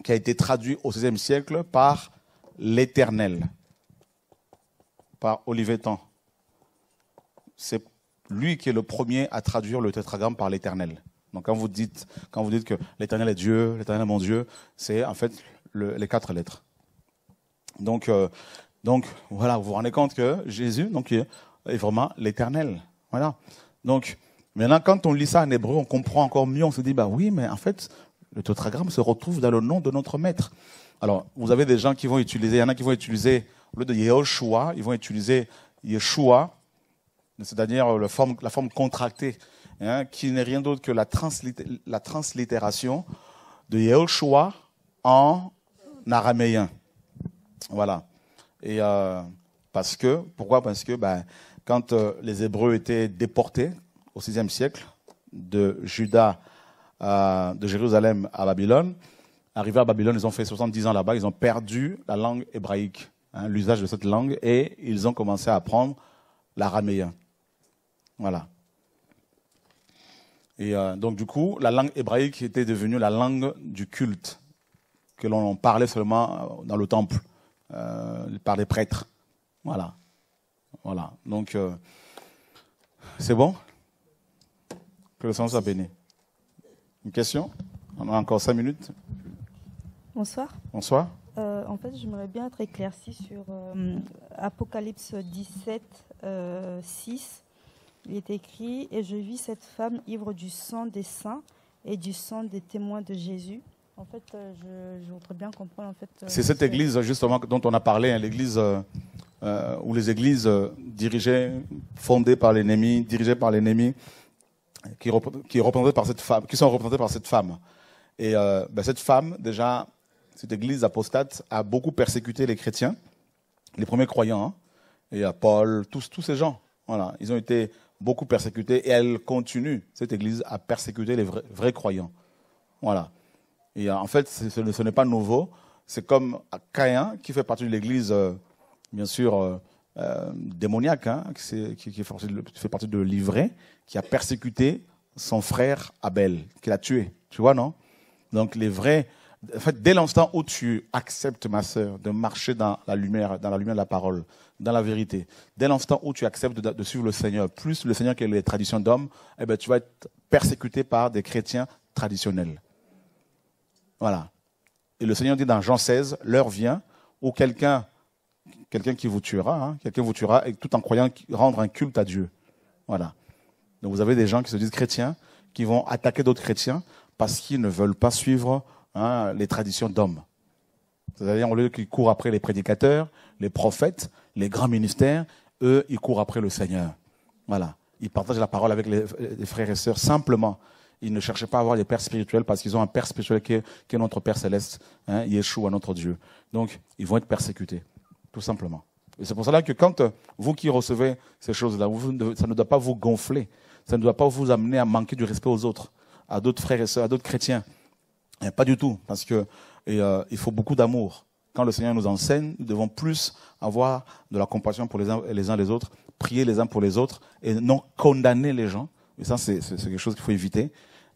qui a été traduit au XVIe siècle par l'Éternel, par Olivier Tan. C'est lui qui est le premier à traduire le tétragramme par l'Éternel. Donc quand vous dites, quand vous dites que l'Éternel est Dieu, l'Éternel est mon Dieu, c'est en fait le- les quatre lettres. Donc, euh, donc voilà, vous vous rendez compte que Jésus donc, est est vraiment l'Éternel. Voilà. Donc maintenant, quand on lit ça en hébreu, on comprend encore mieux. On se dit, bah oui, mais en fait, le tétragramme se retrouve dans le nom de notre Maître. Alors, vous avez des gens qui vont utiliser, il y en a qui vont utiliser, au lieu de Yehoshua, ils vont utiliser Yeshua, c'est-à-dire la forme, la forme contractée, hein, qui n'est rien d'autre que la, translit- la translittération de Yehoshua en araméen. Voilà. Et euh, parce que, pourquoi? Parce que ben, quand euh, les Hébreux étaient déportés au VIe siècle de Juda, de Jérusalem à Babylone, arrivés à Babylone, ils ont fait 70 ans là-bas, ils ont perdu la langue hébraïque, hein, l'usage de cette langue, et ils ont commencé à apprendre l'araméen. Voilà. Et euh, donc du coup, la langue hébraïque était devenue la langue du culte, que l'on parlait seulement euh, dans le temple, euh, par les prêtres. Voilà. Voilà. Donc, euh, c'est bon? Que le Seigneur soit béni. Une question? On a encore cinq minutes. Bonsoir. Bonsoir. Euh, en fait, j'aimerais bien être éclaircie sur euh, Apocalypse 17, euh, 6. Il est écrit Et je vis cette femme ivre du sang des saints et du sang des témoins de Jésus. En fait, euh, je, je voudrais bien comprendre. En fait, euh, C'est cette église justement dont on a parlé, hein, l'église euh, euh, où les églises euh, dirigées, fondées par l'ennemi, dirigées par l'ennemi, qui, repré- qui, est représentée par cette femme, qui sont représentées par cette femme. Et euh, ben, cette femme, déjà, cette église apostate a beaucoup persécuté les chrétiens, les premiers croyants, hein, et à Paul, tous, tous ces gens. Voilà, ils ont été beaucoup persécutés et elle continue, cette église, à persécuter les vrais, croyants. Voilà. Et euh, en fait, ce, n'est pas nouveau. C'est comme Caïn, qui fait partie de l'église, euh, bien sûr, euh, démoniaque, hein, qui, qui- qui fait partie de, l'ivraie, qui a persécuté son frère Abel, qui l'a tué. Tu vois, non? Donc, les vrais. En fait, dès l'instant où tu acceptes, ma sœur, de marcher dans la lumière, dans la lumière de la parole, dans la vérité, dès l'instant où tu acceptes de, suivre le Seigneur, plus le Seigneur que les traditions d'hommes, eh ben, tu vas être persécuté par des chrétiens traditionnels. Voilà. Et le Seigneur dit dans Jean 16, l'heure vient où quelqu'un quelqu'un qui vous tuera, hein, quelqu'un vous tuera, et tout en croyant rendre un culte à Dieu. Voilà. Donc vous avez des gens qui se disent chrétiens, qui vont attaquer d'autres chrétiens parce qu'ils ne veulent pas suivre hein, les traditions d'hommes. C'est-à-dire, au lieu qu'ils courent après les prédicateurs, les prophètes, les grands ministères, eux, ils courent après le Seigneur. Voilà. Ils partagent la parole avec les, frères et sœurs simplement. Ils ne cherchent pas à avoir des pères spirituels parce qu'ils ont un père spirituel qui est, notre Père céleste, hein, Yeshua, notre Dieu. Donc, ils vont être persécutés, tout simplement. Et c'est pour cela que quand euh, vous qui recevez ces choses-là, ça ne doit pas vous gonfler, ça ne doit pas vous amener à manquer du respect aux autres, à d'autres frères et sœurs, à d'autres chrétiens. Et pas du tout, parce que euh, il faut beaucoup d'amour. Quand le Seigneur nous enseigne, nous devons plus avoir de la compassion pour les uns, les uns les autres, prier les uns pour les autres, et non condamner les gens. Et ça, c'est quelque chose qu'il faut éviter,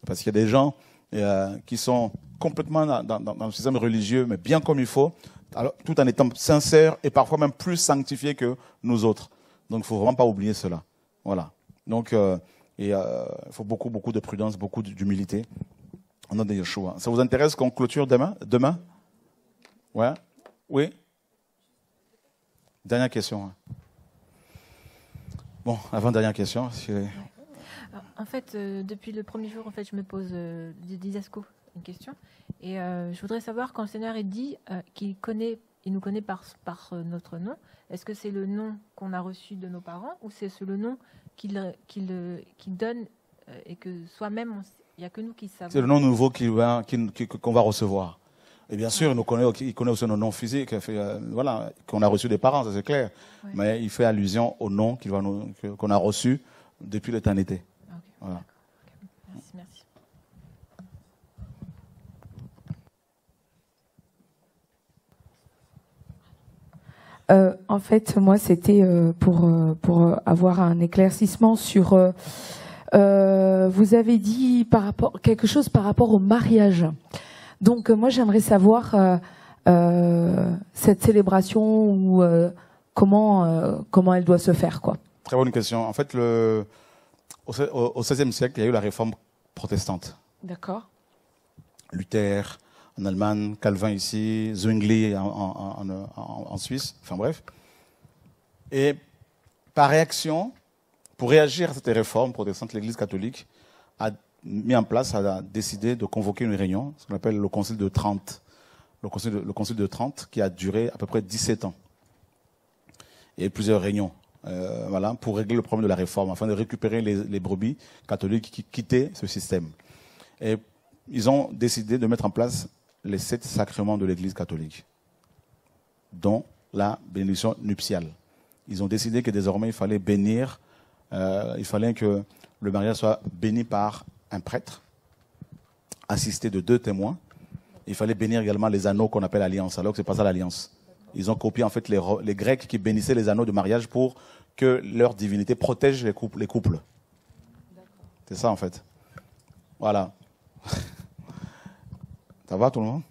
parce qu'il y a des gens euh, qui sont complètement dans, le système religieux, mais bien comme il faut, alors, tout en étant sincères et parfois même plus sanctifiés que nous autres. Donc, il faut vraiment pas oublier cela. Voilà. Donc, euh, euh, il faut beaucoup, beaucoup de prudence, beaucoup d'humilité. Au nom de Yeshua. Ça vous intéresse qu'on clôture demain? Demain? Ouais Oui Dernière question. hein. Bon, avant-dernière question. c'est- Alors, En fait, euh, depuis le premier jour, en fait, je me pose euh, des Didasco une question. Et euh, je voudrais savoir, quand le Seigneur est dit euh, qu'il connaît, il nous connaît par, par euh, notre nom, est-ce que c'est le nom qu'on a reçu de nos parents ou c'est ce- le nom qu'il euh, qu'il donne euh, et que soi-même, il n'y a que nous qui savons? C'est le nom nouveau va- qu'on va recevoir. Et bien sûr, il, nous connaît, il connaît aussi nos noms physiques, fait, euh, voilà, qu'on a reçu des parents, ça c'est clair. Ouais. Mais il fait allusion au nom qu'il va qu'on a reçu depuis l'éternité. Voilà. Merci, merci. Euh, en fait, moi, c'était euh, pour, euh, pour avoir un éclaircissement sur. euh, euh, vous avez dit par rapport, quelque chose par rapport au mariage. Donc, euh, moi, j'aimerais savoir euh, euh, cette célébration ou euh, comment, euh, comment elle doit se faire, quoi. Très bonne question. En fait, le, au XVIe siècle, il y a eu la réforme protestante. D'accord. Luther en Allemagne, Calvin ici, Zwingli en, en- en- en- en Suisse, enfin bref. Et par réaction, pour réagir à cette réforme protestante, l'Église catholique a mis en place, a décidé de convoquer une réunion, ce qu'on appelle le Concile de Trente. Le Concile de, le Concile de Trente qui a duré à peu près 17 ans. Eu plusieurs réunions euh, voilà, pour régler le problème de la réforme, afin de récupérer les, les brebis catholiques qui quittaient ce système. Et ils ont décidé de mettre en place les sept sacrements de l'Église catholique, dont la bénédiction nuptiale. Ils ont décidé que désormais il fallait bénir, euh, il fallait que le mariage soit béni par un prêtre, assisté de deux témoins. Il fallait bénir également les anneaux qu'on appelle alliance, alors que c'est pas ça l'alliance. Ils ont copié en fait les, Grecs qui bénissaient les anneaux de mariage pour que leur divinité protège les couples. Les couples. C'est ça en fait. Voilà. Ça va tout le monde?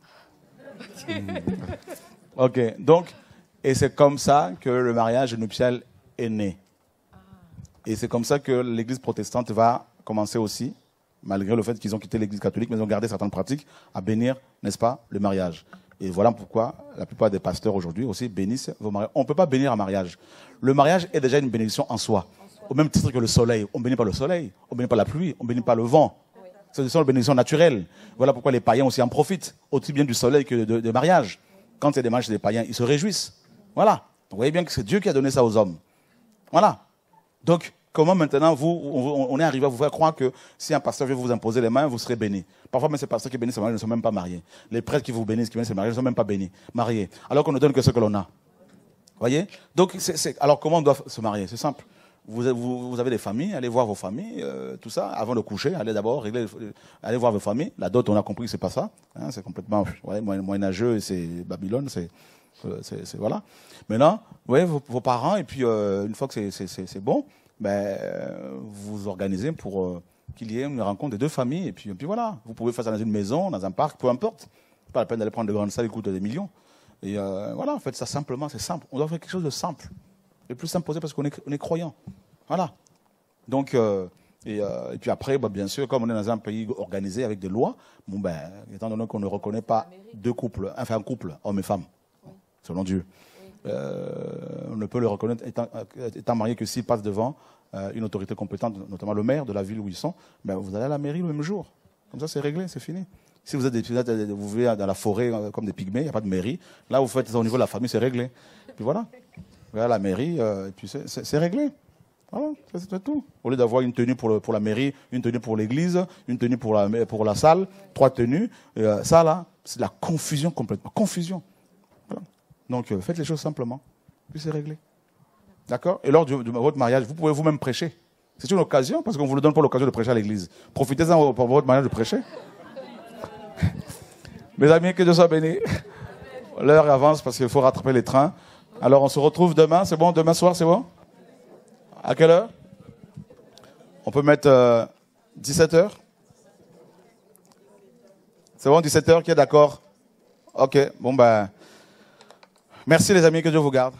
Ok, donc, et c'est comme ça que le mariage nuptial est né. Et c'est comme ça que l'Église protestante va commencer aussi, malgré le fait qu'ils ont quitté l'Église catholique, mais ils ont gardé certaines pratiques, à bénir, n'est-ce pas, le mariage. Et voilà pourquoi la plupart des pasteurs aujourd'hui aussi bénissent vos mariages. On ne peut pas bénir un mariage. Le mariage est déjà une bénédiction en soi. Au même titre que le soleil. On ne bénit pas le soleil, on ne bénit pas la pluie, on ne bénit pas le vent. Ce sont les bénédictions naturelles. Voilà pourquoi les païens aussi en profitent, aussi bien du soleil que de, de mariage. Quand a des mariages des païens, ils se réjouissent. Voilà. Vous voyez bien que c'est Dieu qui a donné ça aux hommes. Voilà. Donc, comment maintenant vous, on, est arrivé à vous faire croire que si un pasteur veut vous imposer les mains, vous serez béni. Parfois, même ces pasteurs qui bénissent ces mariages ne sont même pas mariés. Les prêtres qui vous bénissent, qui bénissent ces mariages ne sont même pas bénis, mariés. Alors qu'on ne donne que ce que l'on a. Vous voyez? Donc, c'est- c'est- alors comment on doit se marier? C'est simple. Vous, vous, vous avez des familles, allez voir vos familles, euh, tout ça, avant de coucher, allez d'abord régler, euh, allez voir vos familles. La dot, on a compris que c'est pas ça. hein, c'est complètement ouais, moyen- moyenâgeux, c'est Babylone, c'est, euh, voilà. Maintenant, ouais, vos, vos parents, et puis euh, une fois que c'est bon, ben, euh, vous organisez pour euh, qu'il y ait une rencontre des deux familles, et puis, puis voilà. Vous pouvez faire ça dans une maison, dans un parc, peu importe. Pas la peine d'aller prendre de grandes salles qui coûtent des millions. Et euh, voilà, en fait, ça simplement, c'est simple. On doit faire quelque chose de simple. Le plus simple possible parce qu'on est, on est croyant. Voilà. Donc, et, puis après, bah, bien sûr, comme on est dans un pays organisé avec des lois, bon ben, étant donné qu'on ne reconnaît pas deux couples, enfin un couple, homme et femme, selon Dieu, on ne peut le reconnaître étant, euh, marié que s'il passe devant euh, une autorité compétente, notamment le maire de la ville où ils sont, ben, vous allez à la mairie le même jour. Comme ça, c'est réglé, c'est fini. Si vous êtes, des- vous vivez dans la forêt euh, comme des pygmées, il n'y a pas de mairie. Là, vous faites ça au niveau de la famille, c'est réglé. Puis voilà. Vous allez à la mairie, euh, c'est- réglé. Voilà, c'est tout. Au lieu d'avoir une tenue pour, la mairie, une tenue pour l'église, une tenue pour la, salle, trois tenues, euh, ça là, c'est de la confusion complètement. Confusion. Donc euh, faites les choses simplement, puis c'est réglé. D'accord? Et lors de, votre mariage, vous pouvez vous-même prêcher. C'est une occasion, parce qu'on vous le donne pour l'occasion de prêcher à l'église. Profitez-en pour votre mariage de prêcher. Mes amis, que Dieu soit béni. L'heure avance parce qu'il faut rattraper les trains. Alors on se retrouve demain, c'est bon Demain soir, c'est bon? À quelle heure? On peut mettre 17h C'est bon, 17h, qui est d'accord? Ok, bon ben... Merci les amis, que Dieu vous garde.